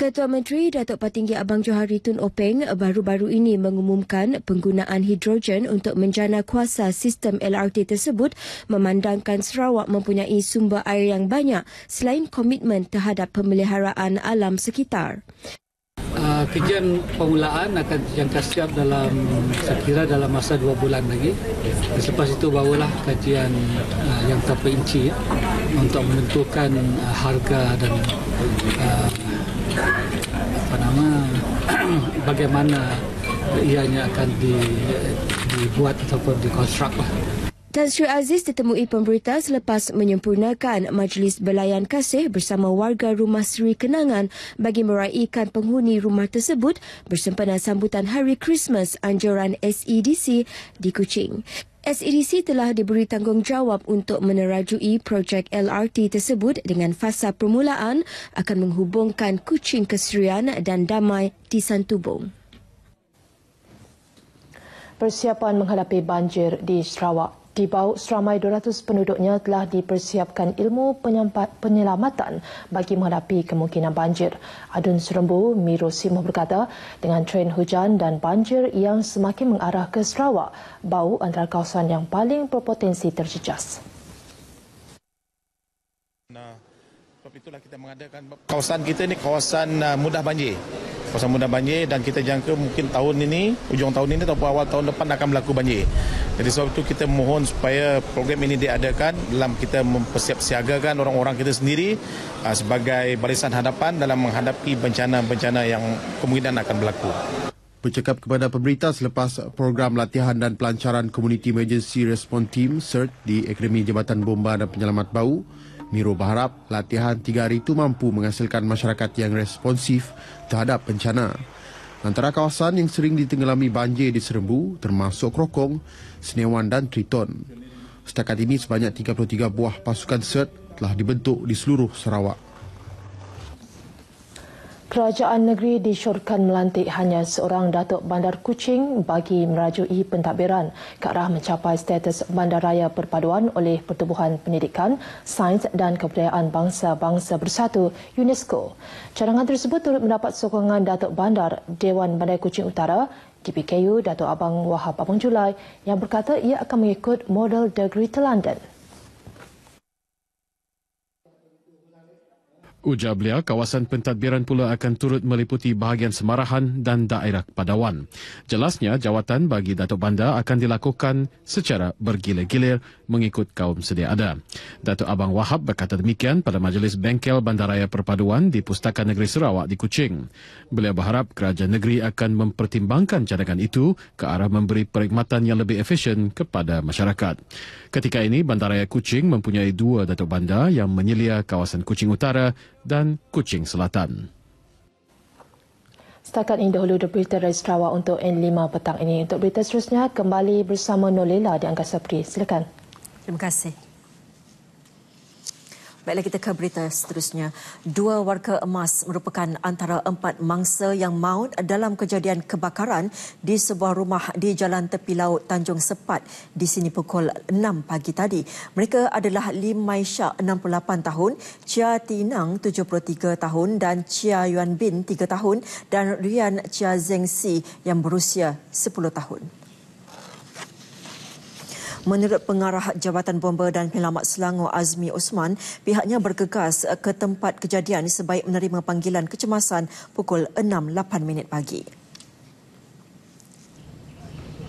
Ketua Menteri Datuk Patinggi Abang Johari Tun Openg baru-baru ini mengumumkan penggunaan hidrogen untuk menjana kuasa sistem LRT tersebut memandangkan Sarawak mempunyai sumber air yang banyak selain komitmen terhadap pemeliharaan alam sekitar. Uh, kajian permulaan akan dijangka siap dalam sekira dalam masa dua bulan lagi. Selepas itu barulah kajian uh, yang terperinci untuk menentukan uh, harga dan uh, apa nama bagaimana ianya akan di, dibuat ataupun dikonstruk lah. Tan Sri Aziz ditemui pemberita selepas menyempurnakan Majlis Belayan Kasih bersama warga Rumah Seri Kenangan bagi meraihkan penghuni rumah tersebut bersempena sambutan Hari Christmas anjuran SEDC di Kuching. SEDC telah diberi tanggungjawab untuk menerajui projek LRT tersebut dengan fasa permulaan akan menghubungkan Kuching Keserian dan Damai di Santubong. Persiapan menghadapi banjir di Sarawak di bawah seramai 200 penduduknya telah dipersiapkan ilmu penyelamatan bagi menghadapi kemungkinan banjir. Adun Serembu Miro Simo berkata, dengan tren hujan dan banjir yang semakin mengarah ke Sarawak, bau antara kawasan yang paling berpotensi terjejas. Nah, sebab itulah kita mengadakan kawasan kita ini kawasan uh, mudah banjir kawasan mudah banjir dan kita jangka mungkin tahun ini, ujung tahun ini ataupun awal tahun depan akan berlaku banjir. Jadi sebab itu kita mohon supaya program ini diadakan dalam kita mempersiapsiagakan orang-orang kita sendiri uh, sebagai barisan hadapan dalam menghadapi bencana-bencana yang kemungkinan akan berlaku. Bercakap kepada pemberita selepas program latihan dan pelancaran Community Emergency Response Team CERT di Akademi Jabatan Bomba dan Penyelamat Bau, Miro berharap latihan tiga hari itu mampu menghasilkan masyarakat yang responsif terhadap bencana. Antara kawasan yang sering ditenggelami banjir di Serembu termasuk Krokong, Senewan dan Triton. Setakat ini sebanyak 33 buah pasukan CERT telah dibentuk di seluruh Sarawak. Kerajaan negeri disyorkan melantik hanya seorang Datuk Bandar Kuching bagi merajui pentadbiran ke arah mencapai status bandaraya perpaduan oleh Pertubuhan Pendidikan, Sains dan Kebudayaan Bangsa-Bangsa Bersatu UNESCO. Cadangan tersebut turut mendapat sokongan Datuk Bandar Dewan Bandar Kuching Utara DPKU Datuk Abang Wahab Abang Julai yang berkata ia akan mengikut model The Greater London. Ujar beliau, kawasan pentadbiran pula akan turut meliputi bahagian Semarahan dan daerah Padawan. Jelasnya, jawatan bagi Datuk Bandar akan dilakukan secara bergilir-gilir mengikut kaum sedia ada. Datuk Abang Wahab berkata demikian pada Majlis Bengkel Bandaraya Perpaduan di Pustakaan Negeri Sarawak di Kuching. Beliau berharap kerajaan negeri akan mempertimbangkan cadangan itu ke arah memberi perkhidmatan yang lebih efisien kepada masyarakat. Ketika ini, Bandaraya Kuching mempunyai dua Datuk Bandar yang menyelia kawasan Kuching Utara dan Kuching Selatan. Setakat ini dahulu berita dari Sarawak untuk N5 petang ini. Untuk berita seterusnya, kembali bersama Nolela di Angkasa Pri. Silakan. Terima kasih. Baiklah kita ke berita seterusnya. Dua warga emas merupakan antara empat mangsa yang maut dalam kejadian kebakaran di sebuah rumah di Jalan Tepi Laut Tanjung Sepat di sini pukul 6 pagi tadi. Mereka adalah Lim Mai Shak 68 tahun, Chia Tinang 73 tahun dan Chia Yuan Bin 3 tahun dan Rian Chia Zeng Si yang berusia 10 tahun. Menurut pengarah Jabatan Bomba dan Penyelamat Selangor Azmi Osman, pihaknya bergegas ke tempat kejadian sebaik menerima panggilan kecemasan pukul 6.08 minit pagi.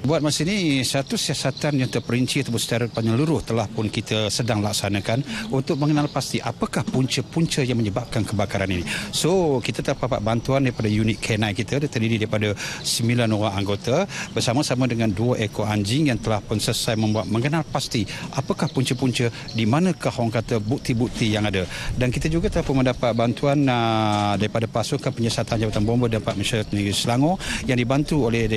Buat masa ini, satu siasatan yang terperinci atau secara penyeluruh telah pun kita sedang laksanakan untuk mengenal pasti apakah punca-punca yang menyebabkan kebakaran ini. So, kita terdapat bantuan daripada unit K9 kita, dia terdiri daripada 9 orang anggota bersama-sama dengan dua ekor anjing yang telah pun selesai membuat mengenal pasti apakah punca-punca di manakah orang kata bukti-bukti yang ada. Dan kita juga telah pun mendapat bantuan uh, daripada pasukan penyiasatan Jabatan Bomba dapat Masyarakat Negeri Selangor yang dibantu oleh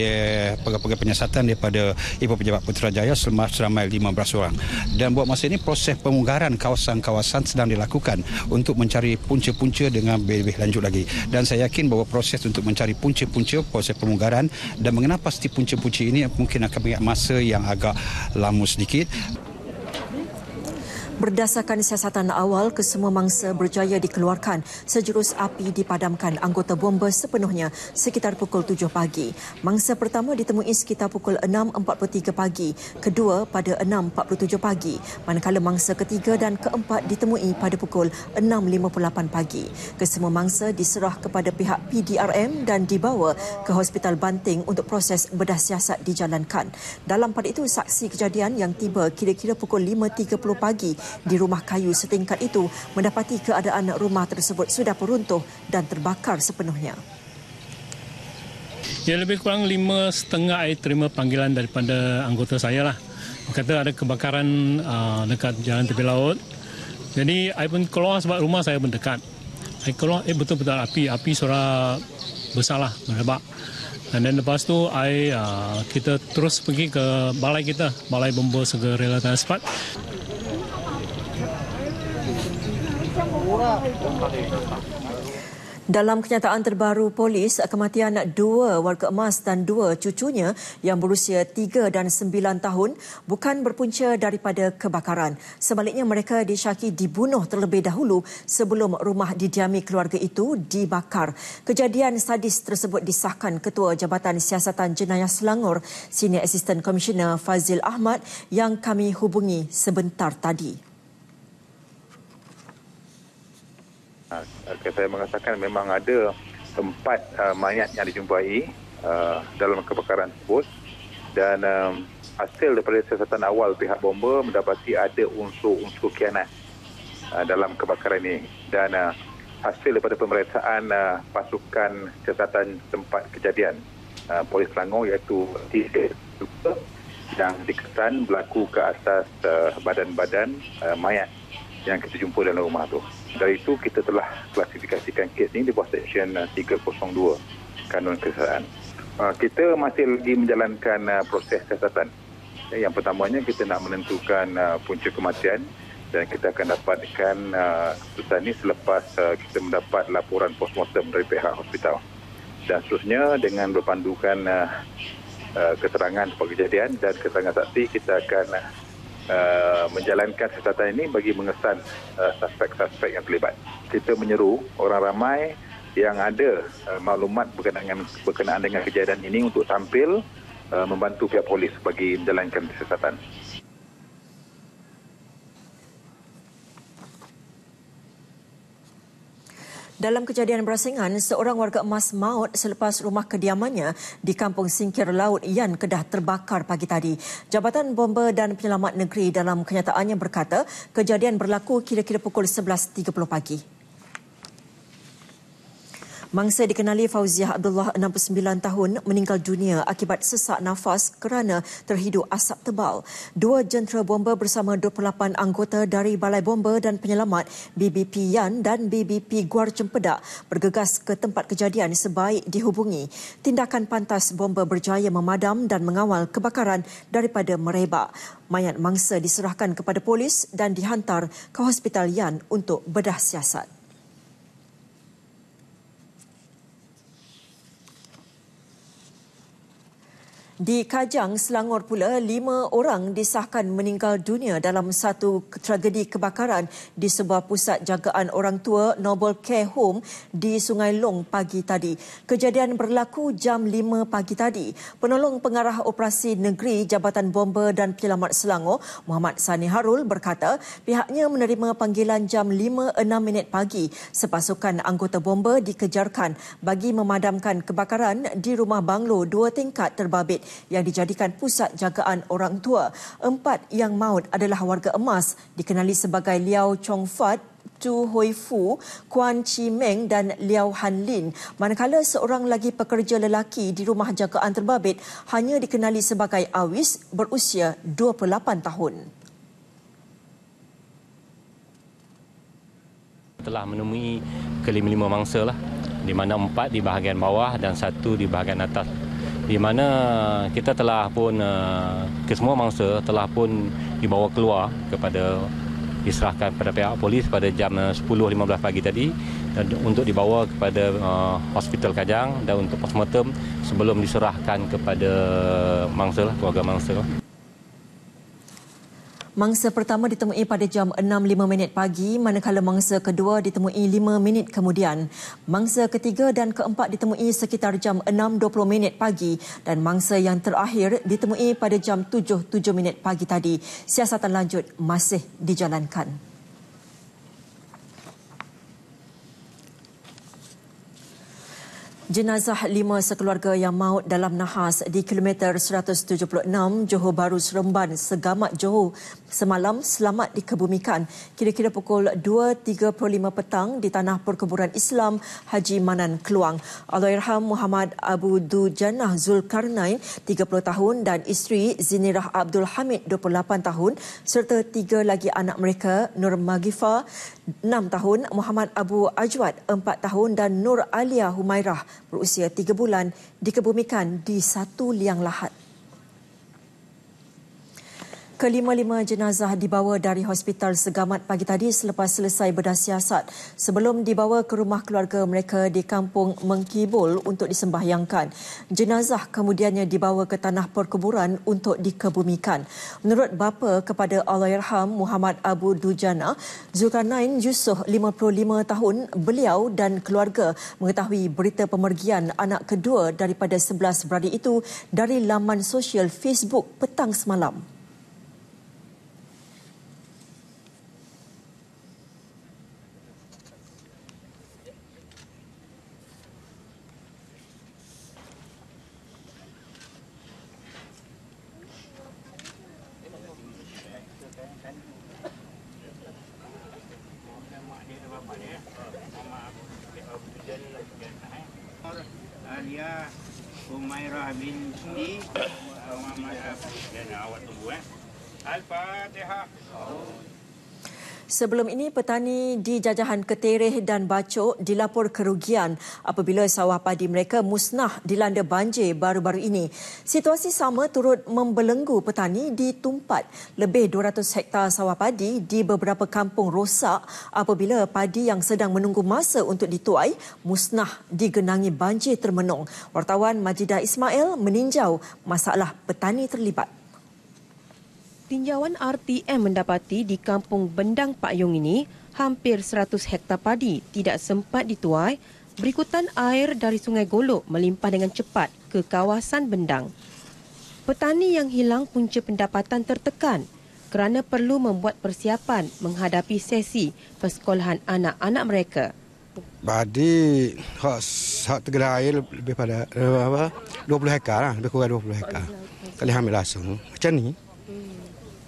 pegawai-pegawai penyiasatan kesihatan daripada Ibu Pejabat Putrajaya seramai 15 orang. Dan buat masa ini proses pemunggaran kawasan-kawasan sedang dilakukan untuk mencari punca-punca dengan lebih lanjut lagi. Dan saya yakin bahawa proses untuk mencari punca-punca proses pemunggaran dan mengenal pasti punca-punca ini mungkin akan mengambil masa yang agak lama sedikit. Berdasarkan siasatan awal, kesemua mangsa berjaya dikeluarkan. Sejurus api dipadamkan anggota bomba sepenuhnya sekitar pukul 7 pagi. Mangsa pertama ditemui sekitar pukul 6.43 pagi, kedua pada 6.47 pagi, manakala mangsa ketiga dan keempat ditemui pada pukul 6.58 pagi. Kesemua mangsa diserah kepada pihak PDRM dan dibawa ke Hospital Banting untuk proses bedah siasat dijalankan. Dalam pada itu, saksi kejadian yang tiba kira-kira pukul 5.30 pagi di rumah kayu setingkat itu mendapati keadaan rumah tersebut sudah peruntuh dan terbakar sepenuhnya. Ya lebih kurang lima setengah saya terima panggilan daripada anggota saya lah. Kata ada kebakaran uh, dekat jalan tepi laut. Jadi saya pun keluar sebab rumah saya mendekat. Saya keluar, eh betul-betul api. Api suara besar lah, merebak. Dan lepas tu, I, uh, kita terus pergi ke balai kita, balai bomba segera rela transport. Dalam kenyataan terbaru polis, kematian dua warga emas dan dua cucunya yang berusia tiga dan sembilan tahun bukan berpunca daripada kebakaran. Sebaliknya mereka disyaki dibunuh terlebih dahulu sebelum rumah didiami keluarga itu dibakar. Kejadian sadis tersebut disahkan Ketua Jabatan Siasatan Jenayah Selangor, Senior Assistant Commissioner Fazil Ahmad yang kami hubungi sebentar tadi. Okay, saya merasakan memang ada empat uh, mayat yang dijumpai uh, dalam kebakaran tersebut. Dan um, hasil daripada siasatan awal pihak bomba mendapati ada unsur-unsur kianat uh, dalam kebakaran ini. Dan uh, hasil daripada pemeriksaan uh, pasukan siasatan tempat kejadian uh, polis Selangor iaitu tiga yang dikesan berlaku ke atas uh, badan-badan uh, mayat yang kita jumpa dalam rumah tu dari itu kita telah klasifikasikan kes ini di bawah seksyen 302 uh, Kanun Kesihatan. Uh, kita masih lagi menjalankan uh, proses siasatan. Yang pertamanya kita nak menentukan punca kematian dan kita akan dapatkan keputusan ini selepas kita mendapat laporan postmortem dari pihak hospital. Dan seterusnya dengan berpandukan keterangan tempat kejadian dan keterangan saksi kita akan Uh, menjalankan siasatan ini bagi mengesan uh, suspek-suspek yang terlibat. Kita menyeru orang ramai yang ada uh, maklumat berkenaan dengan, berkenaan dengan kejadian ini untuk tampil uh, membantu pihak polis bagi menjalankan siasatan. Dalam kejadian berasingan, seorang warga emas maut selepas rumah kediamannya di kampung Singkir Laut Yan Kedah terbakar pagi tadi. Jabatan Bomba dan Penyelamat Negeri dalam kenyataannya berkata kejadian berlaku kira-kira pukul 11.30 pagi. Mangsa dikenali Fauziah Abdullah 69 tahun meninggal dunia akibat sesak nafas kerana terhidu asap tebal. Dua jentera bomba bersama 28 anggota dari Balai Bomba dan Penyelamat BBP Yan dan BBP Guar Cempedak bergegas ke tempat kejadian sebaik dihubungi. Tindakan pantas bomba berjaya memadam dan mengawal kebakaran daripada merebak. Mayat mangsa diserahkan kepada polis dan dihantar ke Hospital Yan untuk bedah siasat. Di Kajang, Selangor pula, lima orang disahkan meninggal dunia dalam satu tragedi kebakaran di sebuah pusat jagaan orang tua Noble Care Home di Sungai Long pagi tadi. Kejadian berlaku jam 5 pagi tadi. Penolong Pengarah Operasi Negeri Jabatan Bomba dan Penyelamat Selangor, Muhammad Sani Harul berkata pihaknya menerima panggilan jam 5.06 minit pagi sepasukan anggota bomba dikejarkan bagi memadamkan kebakaran di rumah banglo dua tingkat terbabit yang dijadikan pusat jagaan orang tua. Empat yang maut adalah warga emas dikenali sebagai Liao Chong Fat, Chu Hui Fu, Kuan Chi Meng dan Liao Han Lin. Manakala seorang lagi pekerja lelaki di rumah jagaan terbabit hanya dikenali sebagai Awis berusia 28 tahun. telah menemui kelima-lima mangsa lah di mana empat di bahagian bawah dan satu di bahagian atas di mana kita telah pun uh, kesemua mangsa telah pun dibawa keluar kepada diserahkan kepada pihak polis pada jam 10.15 uh, pagi tadi dan untuk dibawa kepada uh, hospital Kajang dan untuk postmortem sebelum diserahkan kepada mangsa lah, keluarga mangsa. Lah. Mangsa pertama ditemui pada jam 6.05 minit pagi manakala mangsa kedua ditemui 5 minit kemudian. Mangsa ketiga dan keempat ditemui sekitar jam 6.20 minit pagi dan mangsa yang terakhir ditemui pada jam 7.07 minit pagi tadi. Siasatan lanjut masih dijalankan. Jenazah lima sekeluarga yang maut dalam nahas di kilometer 176 Johor Baru Seremban, Segamat Johor semalam selamat dikebumikan kira-kira pukul 2.35 petang di Tanah Perkuburan Islam Haji Manan Keluang. Allahyarham Muhammad Abu Dujanah Zulkarnain 30 tahun dan isteri Zinirah Abdul Hamid 28 tahun serta tiga lagi anak mereka Nur Magifa 6 tahun, Muhammad Abu Ajwad 4 tahun dan Nur Alia Humairah berusia 3 bulan dikebumikan di satu liang lahat. Kelima-lima jenazah dibawa dari Hospital Segamat pagi tadi selepas selesai bedah siasat sebelum dibawa ke rumah keluarga mereka di Kampung Mengkibul untuk disembahyangkan. Jenazah kemudiannya dibawa ke tanah perkuburan untuk dikebumikan. Menurut bapa kepada Allahyarham Muhammad Abu Dujana, Zulkarnain Yusof 55 tahun, beliau dan keluarga mengetahui berita pemergian anak kedua daripada 11 beradik itu dari laman sosial Facebook petang semalam. Alia Binti Muhammad eh. Al-Fatihah. Sebelum ini, petani di jajahan Ketereh dan Bacok dilapor kerugian apabila sawah padi mereka musnah dilanda banjir baru-baru ini. Situasi sama turut membelenggu petani di Tumpat. Lebih 200 hektar sawah padi di beberapa kampung rosak apabila padi yang sedang menunggu masa untuk dituai musnah digenangi banjir termenung. Wartawan Majidah Ismail meninjau masalah petani terlibat. Tinjauan RTM mendapati di kampung Bendang Pak Yong ini hampir 100 hektar padi tidak sempat dituai berikutan air dari Sungai Golok melimpah dengan cepat ke kawasan Bendang. Petani yang hilang punca pendapatan tertekan kerana perlu membuat persiapan menghadapi sesi persekolahan anak-anak mereka. Padi hak hak tergelar air lebih pada uh, apa 20 hektar lah, lebih kurang 20 hektar. Kali ambil langsung. Macam ni.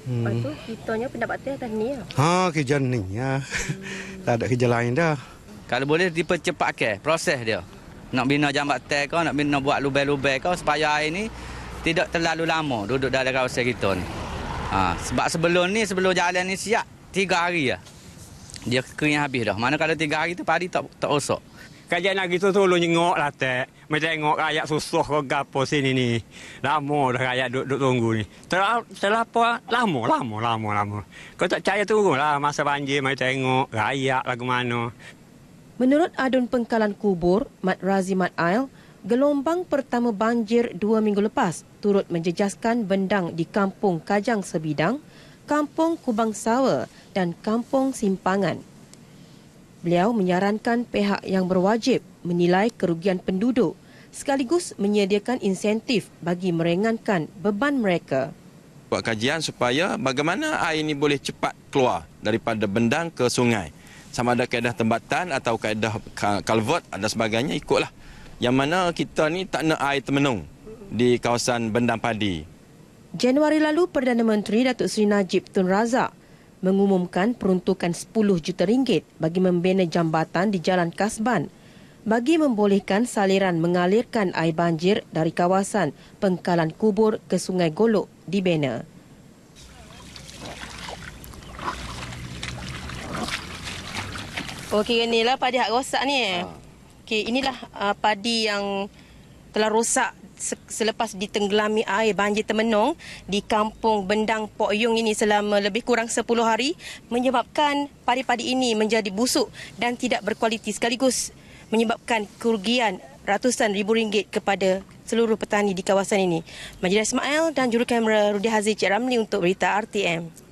Hmm. Lepas tu kitanya pendapatan atas ni lah. Ha, kerja ni ya. tak ada kerja lain dah. Kalau boleh dipercepatkan proses dia. Nak bina jambatan kau, nak bina buat lubang-lubang kau supaya air ni tidak terlalu lama duduk dalam kawasan kita ni. Ha, sebab sebelum ni, sebelum jalan ni siap, tiga hari lah dia kering habis dah. Mana kalau tiga hari tu padi tak tak rosak. Kajian lagi tu tolong jengok lah tek. Tengok rakyat susah ke gapo sini ni. Lama dah rakyat duduk, duduk tunggu ni. Telah apa? Lama, lama, lama, lama. Kau tak percaya tunggu lah masa banjir macam tengok rakyat lagu mana. Menurut Adun Pengkalan Kubur, Mat Razi Mat Ail, gelombang pertama banjir dua minggu lepas turut menjejaskan bendang di Kampung Kajang Sebidang, Kampung Kubang Sawa dan Kampung Simpangan. Beliau menyarankan pihak yang berwajib menilai kerugian penduduk sekaligus menyediakan insentif bagi meringankan beban mereka. Buat kajian supaya bagaimana air ini boleh cepat keluar daripada bendang ke sungai. Sama ada kaedah tembatan atau kaedah kalvert dan sebagainya ikutlah. Yang mana kita ni tak nak air termenung di kawasan bendang padi. Januari lalu, Perdana Menteri Datuk Seri Najib Tun Razak mengumumkan peruntukan 10 juta ringgit bagi membina jambatan di Jalan Kasban bagi membolehkan saliran mengalirkan air banjir dari kawasan pengkalan kubur ke Sungai Golok dibina. Okey, inilah padi hak rosak ni. Eh. Okey, inilah uh, padi yang telah rosak selepas ditenggelami air banjir temenung di kampung Bendang Pok Yung ini selama lebih kurang 10 hari menyebabkan padi-padi ini menjadi busuk dan tidak berkualiti sekaligus menyebabkan kerugian ratusan ribu ringgit kepada seluruh petani di kawasan ini. Majlis Ismail dan jurukamera Rudi Haziq Cik Ramli untuk berita RTM.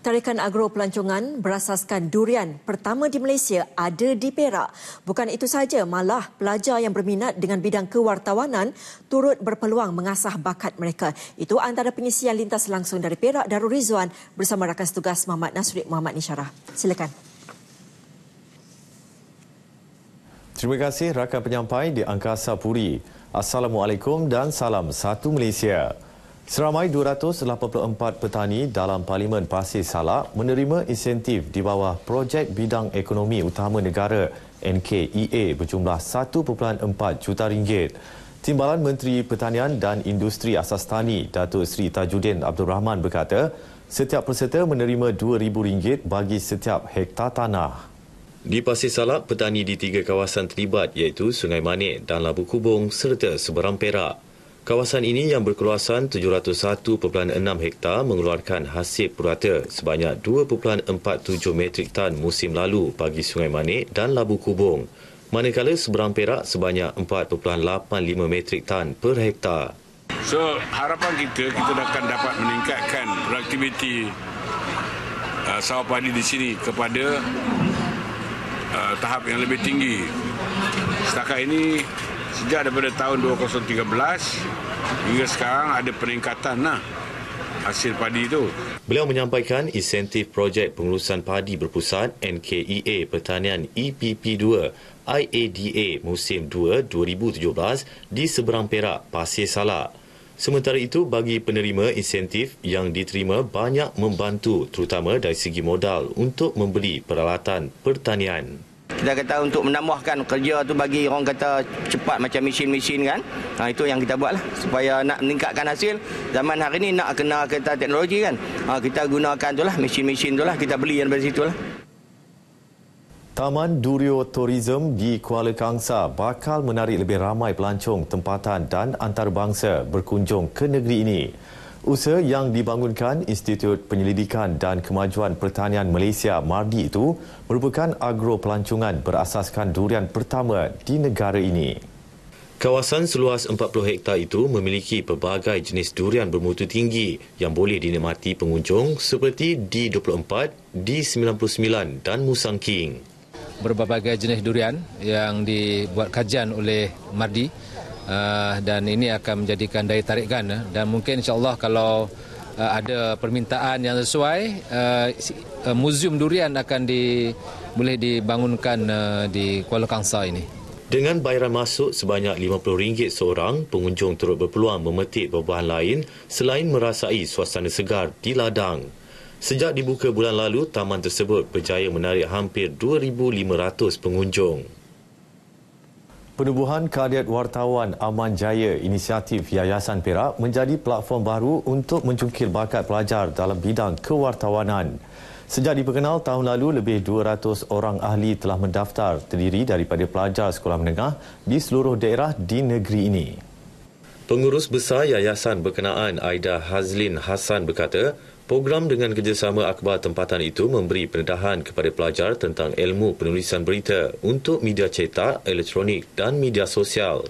Tarikan agro pelancongan berasaskan durian pertama di Malaysia ada di Perak. Bukan itu saja, malah pelajar yang berminat dengan bidang kewartawanan turut berpeluang mengasah bakat mereka. Itu antara pengisian lintas langsung dari Perak Darul Rizwan bersama rakan tugas Muhammad Nasrid Muhammad Nisyarah. Silakan. Terima kasih rakan penyampai di Angkasa Puri. Assalamualaikum dan salam satu Malaysia. Seramai 284 petani dalam Parlimen Pasir Salak menerima insentif di bawah Projek Bidang Ekonomi Utama Negara NKEA berjumlah 1.4 juta ringgit. Timbalan Menteri Pertanian dan Industri Asas Tani Datuk Seri Tajuddin Abdul Rahman berkata, setiap peserta menerima RM2,000 bagi setiap hektar tanah. Di Pasir Salak, petani di tiga kawasan terlibat iaitu Sungai Manik dan Labu Kubung serta Seberang Perak. Kawasan ini yang berkeluasan 701.6 hektar mengeluarkan hasil purata sebanyak 2.47 metrik tan musim lalu bagi Sungai Manik dan Labu Kubung. Manakala seberang Perak sebanyak 4.85 metrik tan per hektar. So harapan kita kita akan dapat meningkatkan produktiviti uh, sawah padi di sini kepada uh, tahap yang lebih tinggi. Setakat ini sejak daripada tahun 2013 hingga sekarang ada peningkatan lah hasil padi itu. Beliau menyampaikan insentif projek pengurusan padi berpusat NKEA Pertanian EPP2 IADA musim 2 2017 di seberang Perak, Pasir Salak. Sementara itu, bagi penerima insentif yang diterima banyak membantu terutama dari segi modal untuk membeli peralatan pertanian kita kata untuk menambahkan kerja tu bagi orang kata cepat macam mesin-mesin kan. Ha, itu yang kita buat lah supaya nak meningkatkan hasil zaman hari ni nak kena kereta teknologi kan. Ha, kita gunakan tu lah mesin-mesin tu lah. Kita beli dari situ lah. Taman Durio Tourism di Kuala Kangsa bakal menarik lebih ramai pelancong tempatan dan antarabangsa berkunjung ke negeri ini. Usaha yang dibangunkan Institut Penyelidikan dan Kemajuan Pertanian Malaysia MARDI itu merupakan agro pelancongan berasaskan durian pertama di negara ini. Kawasan seluas 40 hektar itu memiliki pelbagai jenis durian bermutu tinggi yang boleh dinikmati pengunjung seperti D24, D99 dan Musang King. Berbagai jenis durian yang dibuat kajian oleh MARDI uh, dan ini akan menjadikan daya tarikan uh, dan mungkin insyaallah kalau uh, ada permintaan yang sesuai uh, uh, muzium durian akan di boleh dibangunkan uh, di Kuala Kangsar ini. Dengan bayaran masuk sebanyak RM50 seorang, pengunjung turut berpeluang memetik bebahan lain selain merasai suasana segar di ladang. Sejak dibuka bulan lalu, taman tersebut berjaya menarik hampir 2,500 pengunjung. Penubuhan Kadiat Wartawan Aman Jaya Inisiatif Yayasan Perak menjadi platform baru untuk mencungkil bakat pelajar dalam bidang kewartawanan. Sejak diperkenal tahun lalu, lebih 200 orang ahli telah mendaftar terdiri daripada pelajar sekolah menengah di seluruh daerah di negeri ini. Pengurus Besar Yayasan Berkenaan Aida Hazlin Hassan berkata, Program dengan kerjasama akhbar tempatan itu memberi pendedahan kepada pelajar tentang ilmu penulisan berita untuk media cetak, elektronik dan media sosial.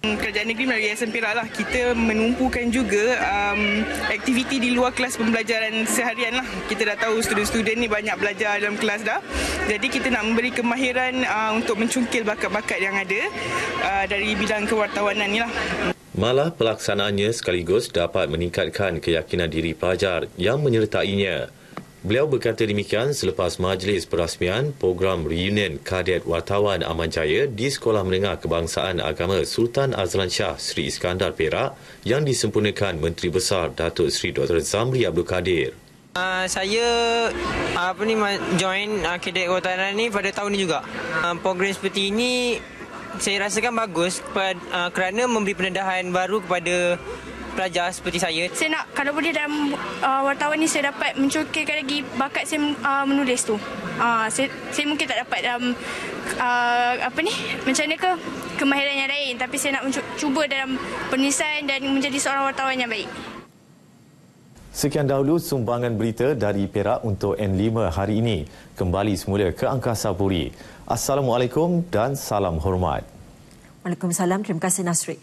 Kerajaan negeri melalui Perak lah, kita menumpukan juga um, aktiviti di luar kelas pembelajaran seharian lah. Kita dah tahu student-student ni banyak belajar dalam kelas dah. Jadi kita nak memberi kemahiran uh, untuk mencungkil bakat-bakat yang ada uh, dari bidang kewartawanan ni lah. Malah pelaksanaannya sekaligus dapat meningkatkan keyakinan diri pelajar yang menyertainya. Beliau berkata demikian selepas majlis perasmian program reunion Kadet Wartawan Aman Jaya di Sekolah Menengah Kebangsaan Agama Sultan Azlan Shah Sri Iskandar Perak yang disempurnakan Menteri Besar Datuk Sri Dr. Zamri Abdul Kadir. Uh, saya apa ni join uh, Kadet Wartawan ni pada tahun ni juga. Uh, program seperti ini saya rasakan bagus uh, kerana memberi pendedahan baru kepada pelajar seperti saya. Saya nak kalau boleh dalam uh, wartawan ni saya dapat mencukirkan lagi bakat saya uh, menulis tu. Uh, saya, saya mungkin tak dapat dalam uh, apa ni macam mana ke kemahiran yang lain tapi saya nak cuba dalam penulisan dan menjadi seorang wartawan yang baik. Sekian dahulu sumbangan berita dari Perak untuk N5 hari ini. Kembali semula ke Angkasa Puri. Assalamualaikum dan salam hormat. Waalaikumsalam. Terima kasih Nasri.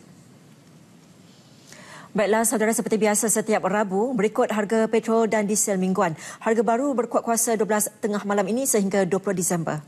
Baiklah saudara seperti biasa setiap Rabu berikut harga petrol dan diesel mingguan. Harga baru berkuat kuasa 12 tengah malam ini sehingga 20 Disember.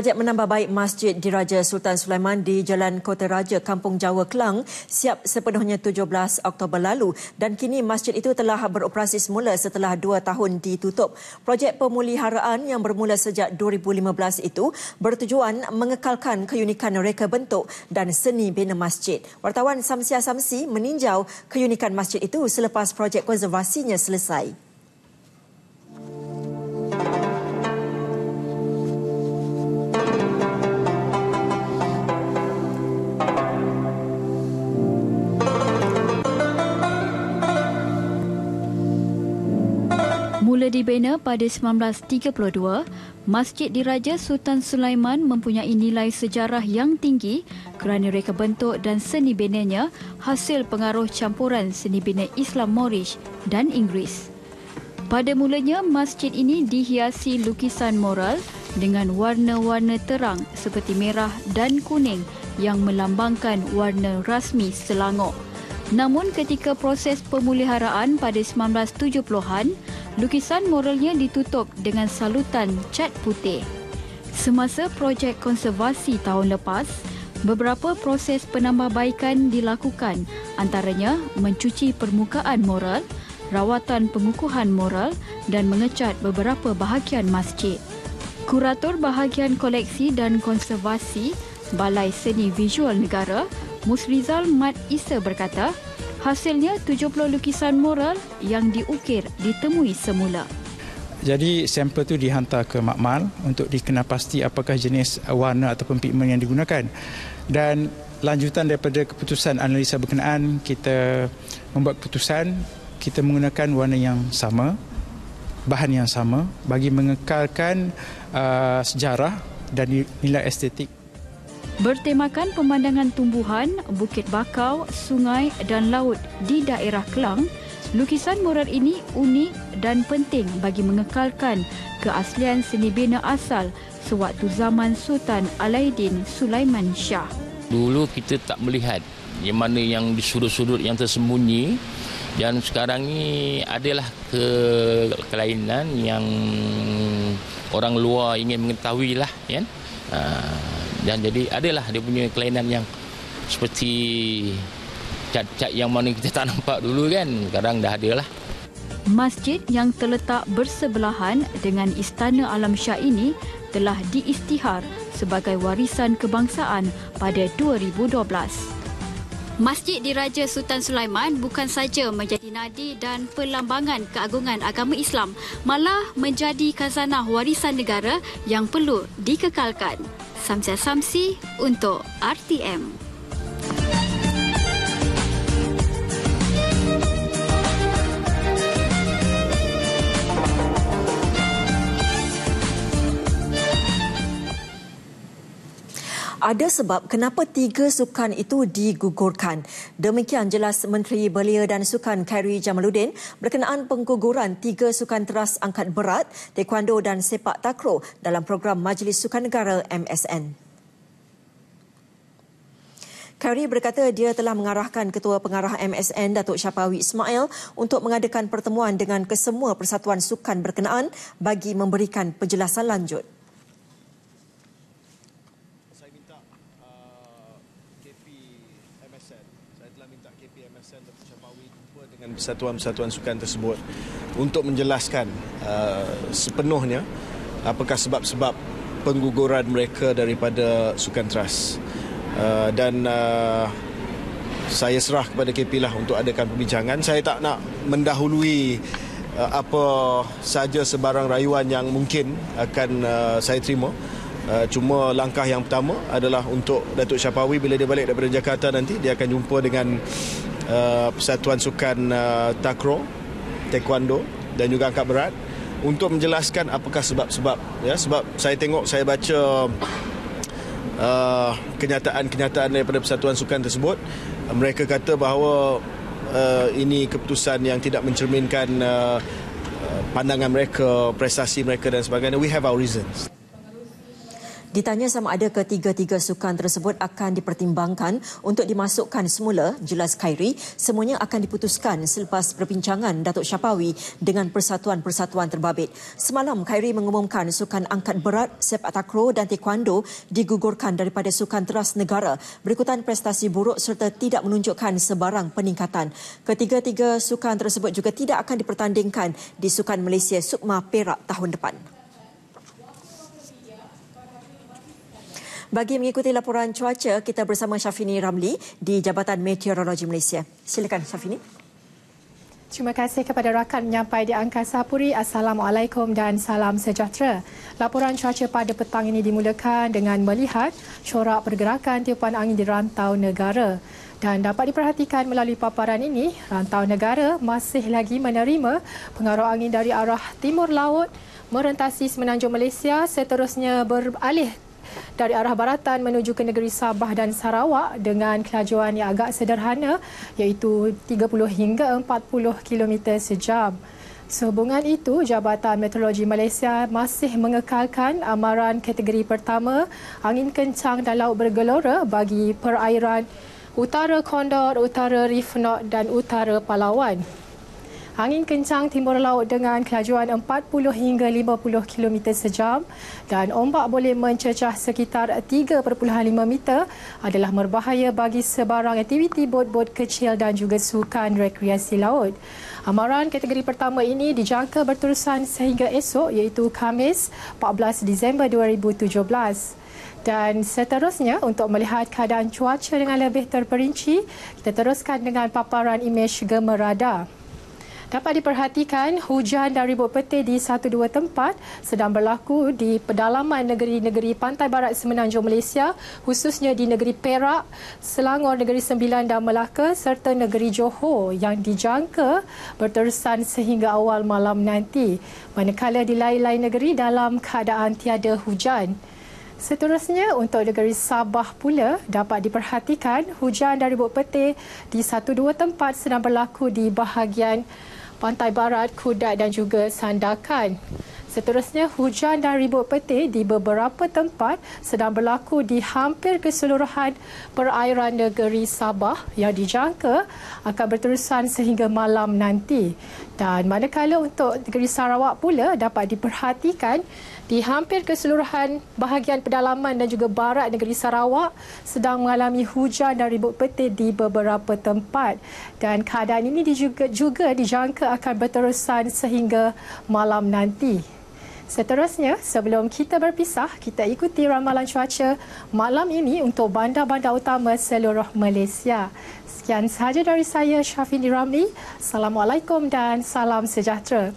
Projek menambah baik Masjid Diraja Sultan Sulaiman di Jalan Kota Raja, Kampung Jawa, Kelang siap sepenuhnya 17 Oktober lalu dan kini masjid itu telah beroperasi semula setelah dua tahun ditutup. Projek pemuliharaan yang bermula sejak 2015 itu bertujuan mengekalkan keunikan reka bentuk dan seni bina masjid. Wartawan Samsia Samsi meninjau keunikan masjid itu selepas projek konservasinya selesai. Mula dibina pada 1932, Masjid Diraja Sultan Sulaiman mempunyai nilai sejarah yang tinggi kerana reka bentuk dan seni binanya hasil pengaruh campuran seni bina Islam Moorish dan Inggeris. Pada mulanya, masjid ini dihiasi lukisan moral dengan warna-warna terang seperti merah dan kuning yang melambangkan warna rasmi Selangor. Namun ketika proses pemuliharaan pada 1970-an, lukisan moralnya ditutup dengan salutan cat putih. Semasa projek konservasi tahun lepas, beberapa proses penambahbaikan dilakukan antaranya mencuci permukaan moral, rawatan pengukuhan moral dan mengecat beberapa bahagian masjid. Kurator Bahagian Koleksi dan Konservasi Balai Seni Visual Negara Musrizal Mat Isa berkata, hasilnya 70 lukisan mural yang diukir ditemui semula. Jadi sampel itu dihantar ke makmal untuk dikenal pasti apakah jenis warna ataupun pigmen yang digunakan. Dan lanjutan daripada keputusan analisa berkenaan, kita membuat keputusan kita menggunakan warna yang sama, bahan yang sama bagi mengekalkan uh, sejarah dan nilai estetik Bertemakan pemandangan tumbuhan, bukit bakau, sungai dan laut di daerah Kelang, lukisan mural ini unik dan penting bagi mengekalkan keaslian seni bina asal sewaktu zaman Sultan Alauddin Sulaiman Shah. Dulu kita tak melihat yang mana yang di sudut-sudut yang tersembunyi dan sekarang ni adalah ke kelainan yang orang luar ingin mengetahui lah kan dan jadi adalah dia punya kelainan yang seperti cat-cat yang mana kita tak nampak dulu kan sekarang dah ada lah Masjid yang terletak bersebelahan dengan Istana Alam Shah ini telah diistihar sebagai warisan kebangsaan pada 2012. Masjid Diraja Sultan Sulaiman bukan saja menjadi nadi dan perlambangan keagungan agama Islam, malah menjadi khazanah warisan negara yang perlu dikekalkan. Samsia Samsi untuk RTM. Ada sebab kenapa tiga sukan itu digugurkan. Demikian jelas Menteri Belia dan Sukan Khairi Jamaluddin berkenaan pengguguran tiga sukan teras angkat berat, taekwondo dan sepak takraw dalam program Majlis Sukan Negara MSN. Khairi berkata dia telah mengarahkan Ketua Pengarah MSN Datuk Syapawi Ismail untuk mengadakan pertemuan dengan kesemua persatuan sukan berkenaan bagi memberikan penjelasan lanjut. Persatuan-persatuan sukan tersebut untuk menjelaskan uh, sepenuhnya apakah sebab-sebab pengguguran mereka daripada sukan teras uh, dan uh, saya serah kepada KP lah untuk adakan perbincangan saya tak nak mendahului uh, apa saja sebarang rayuan yang mungkin akan uh, saya terima. Uh, cuma langkah yang pertama adalah untuk Datuk Syapawi bila dia balik daripada Jakarta nanti dia akan jumpa dengan Uh, Persatuan Sukan uh, Takro, Taekwondo dan juga angkat berat untuk menjelaskan apakah sebab-sebab ya sebab saya tengok saya baca uh, kenyataan-kenyataan daripada Persatuan Sukan tersebut. Mereka kata bahawa uh, ini keputusan yang tidak mencerminkan uh, uh pandangan mereka, prestasi mereka dan sebagainya. We have our reasons Ditanya sama ada ketiga-tiga sukan tersebut akan dipertimbangkan untuk dimasukkan semula, jelas Khairi, semuanya akan diputuskan selepas perbincangan Datuk Syapawi dengan persatuan-persatuan terbabit. Semalam, Khairi mengumumkan sukan angkat berat, sepak takraw dan taekwondo digugurkan daripada sukan teras negara berikutan prestasi buruk serta tidak menunjukkan sebarang peningkatan. Ketiga-tiga sukan tersebut juga tidak akan dipertandingkan di Sukan Malaysia Sukma Perak tahun depan. Bagi mengikuti laporan cuaca, kita bersama Syafini Ramli di Jabatan Meteorologi Malaysia. Silakan Syafini. Terima kasih kepada rakan menyampai di Angkasa Puri. Assalamualaikum dan salam sejahtera. Laporan cuaca pada petang ini dimulakan dengan melihat corak pergerakan tiupan angin di rantau negara. Dan dapat diperhatikan melalui paparan ini, rantau negara masih lagi menerima pengaruh angin dari arah timur laut merentasi semenanjung Malaysia seterusnya beralih dari arah baratan menuju ke negeri Sabah dan Sarawak dengan kelajuan yang agak sederhana iaitu 30 hingga 40 km sejam. Sehubungan itu, Jabatan Meteorologi Malaysia masih mengekalkan amaran kategori pertama angin kencang dan laut bergelora bagi perairan utara Kondor, utara Reef North dan utara Palawan. Angin kencang timur laut dengan kelajuan 40 hingga 50 km sejam dan ombak boleh mencecah sekitar 3.5 meter adalah berbahaya bagi sebarang aktiviti bot-bot kecil dan juga sukan rekreasi laut. Amaran kategori pertama ini dijangka berterusan sehingga esok iaitu Khamis 14 Disember 2017. Dan seterusnya untuk melihat keadaan cuaca dengan lebih terperinci, kita teruskan dengan paparan imej gemar radar. Dapat diperhatikan hujan dan ribut peti di satu-dua tempat sedang berlaku di pedalaman negeri-negeri pantai barat semenanjung Malaysia khususnya di negeri Perak, Selangor, Negeri Sembilan dan Melaka serta negeri Johor yang dijangka berterusan sehingga awal malam nanti manakala di lain-lain negeri dalam keadaan tiada hujan. Seterusnya untuk negeri Sabah pula dapat diperhatikan hujan dari ribut peti di satu dua tempat sedang berlaku di bahagian pantai barat, Kudat dan juga Sandakan. Seterusnya, hujan dan ribut peti di beberapa tempat sedang berlaku di hampir keseluruhan perairan negeri Sabah yang dijangka akan berterusan sehingga malam nanti. Dan manakala untuk negeri Sarawak pula dapat diperhatikan di hampir keseluruhan bahagian pedalaman dan juga barat negeri Sarawak sedang mengalami hujan dan ribut peti di beberapa tempat. Dan keadaan ini juga, juga dijangka akan berterusan sehingga malam nanti. Seterusnya, sebelum kita berpisah, kita ikuti ramalan cuaca malam ini untuk bandar-bandar utama seluruh Malaysia. Sekian sahaja dari saya, Syafini Ramli. Assalamualaikum dan salam sejahtera.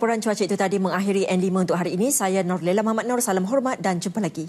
Laporan cuaca itu tadi mengakhiri N5 untuk hari ini. Saya Norlela Muhammad Nur. Salam hormat dan jumpa lagi.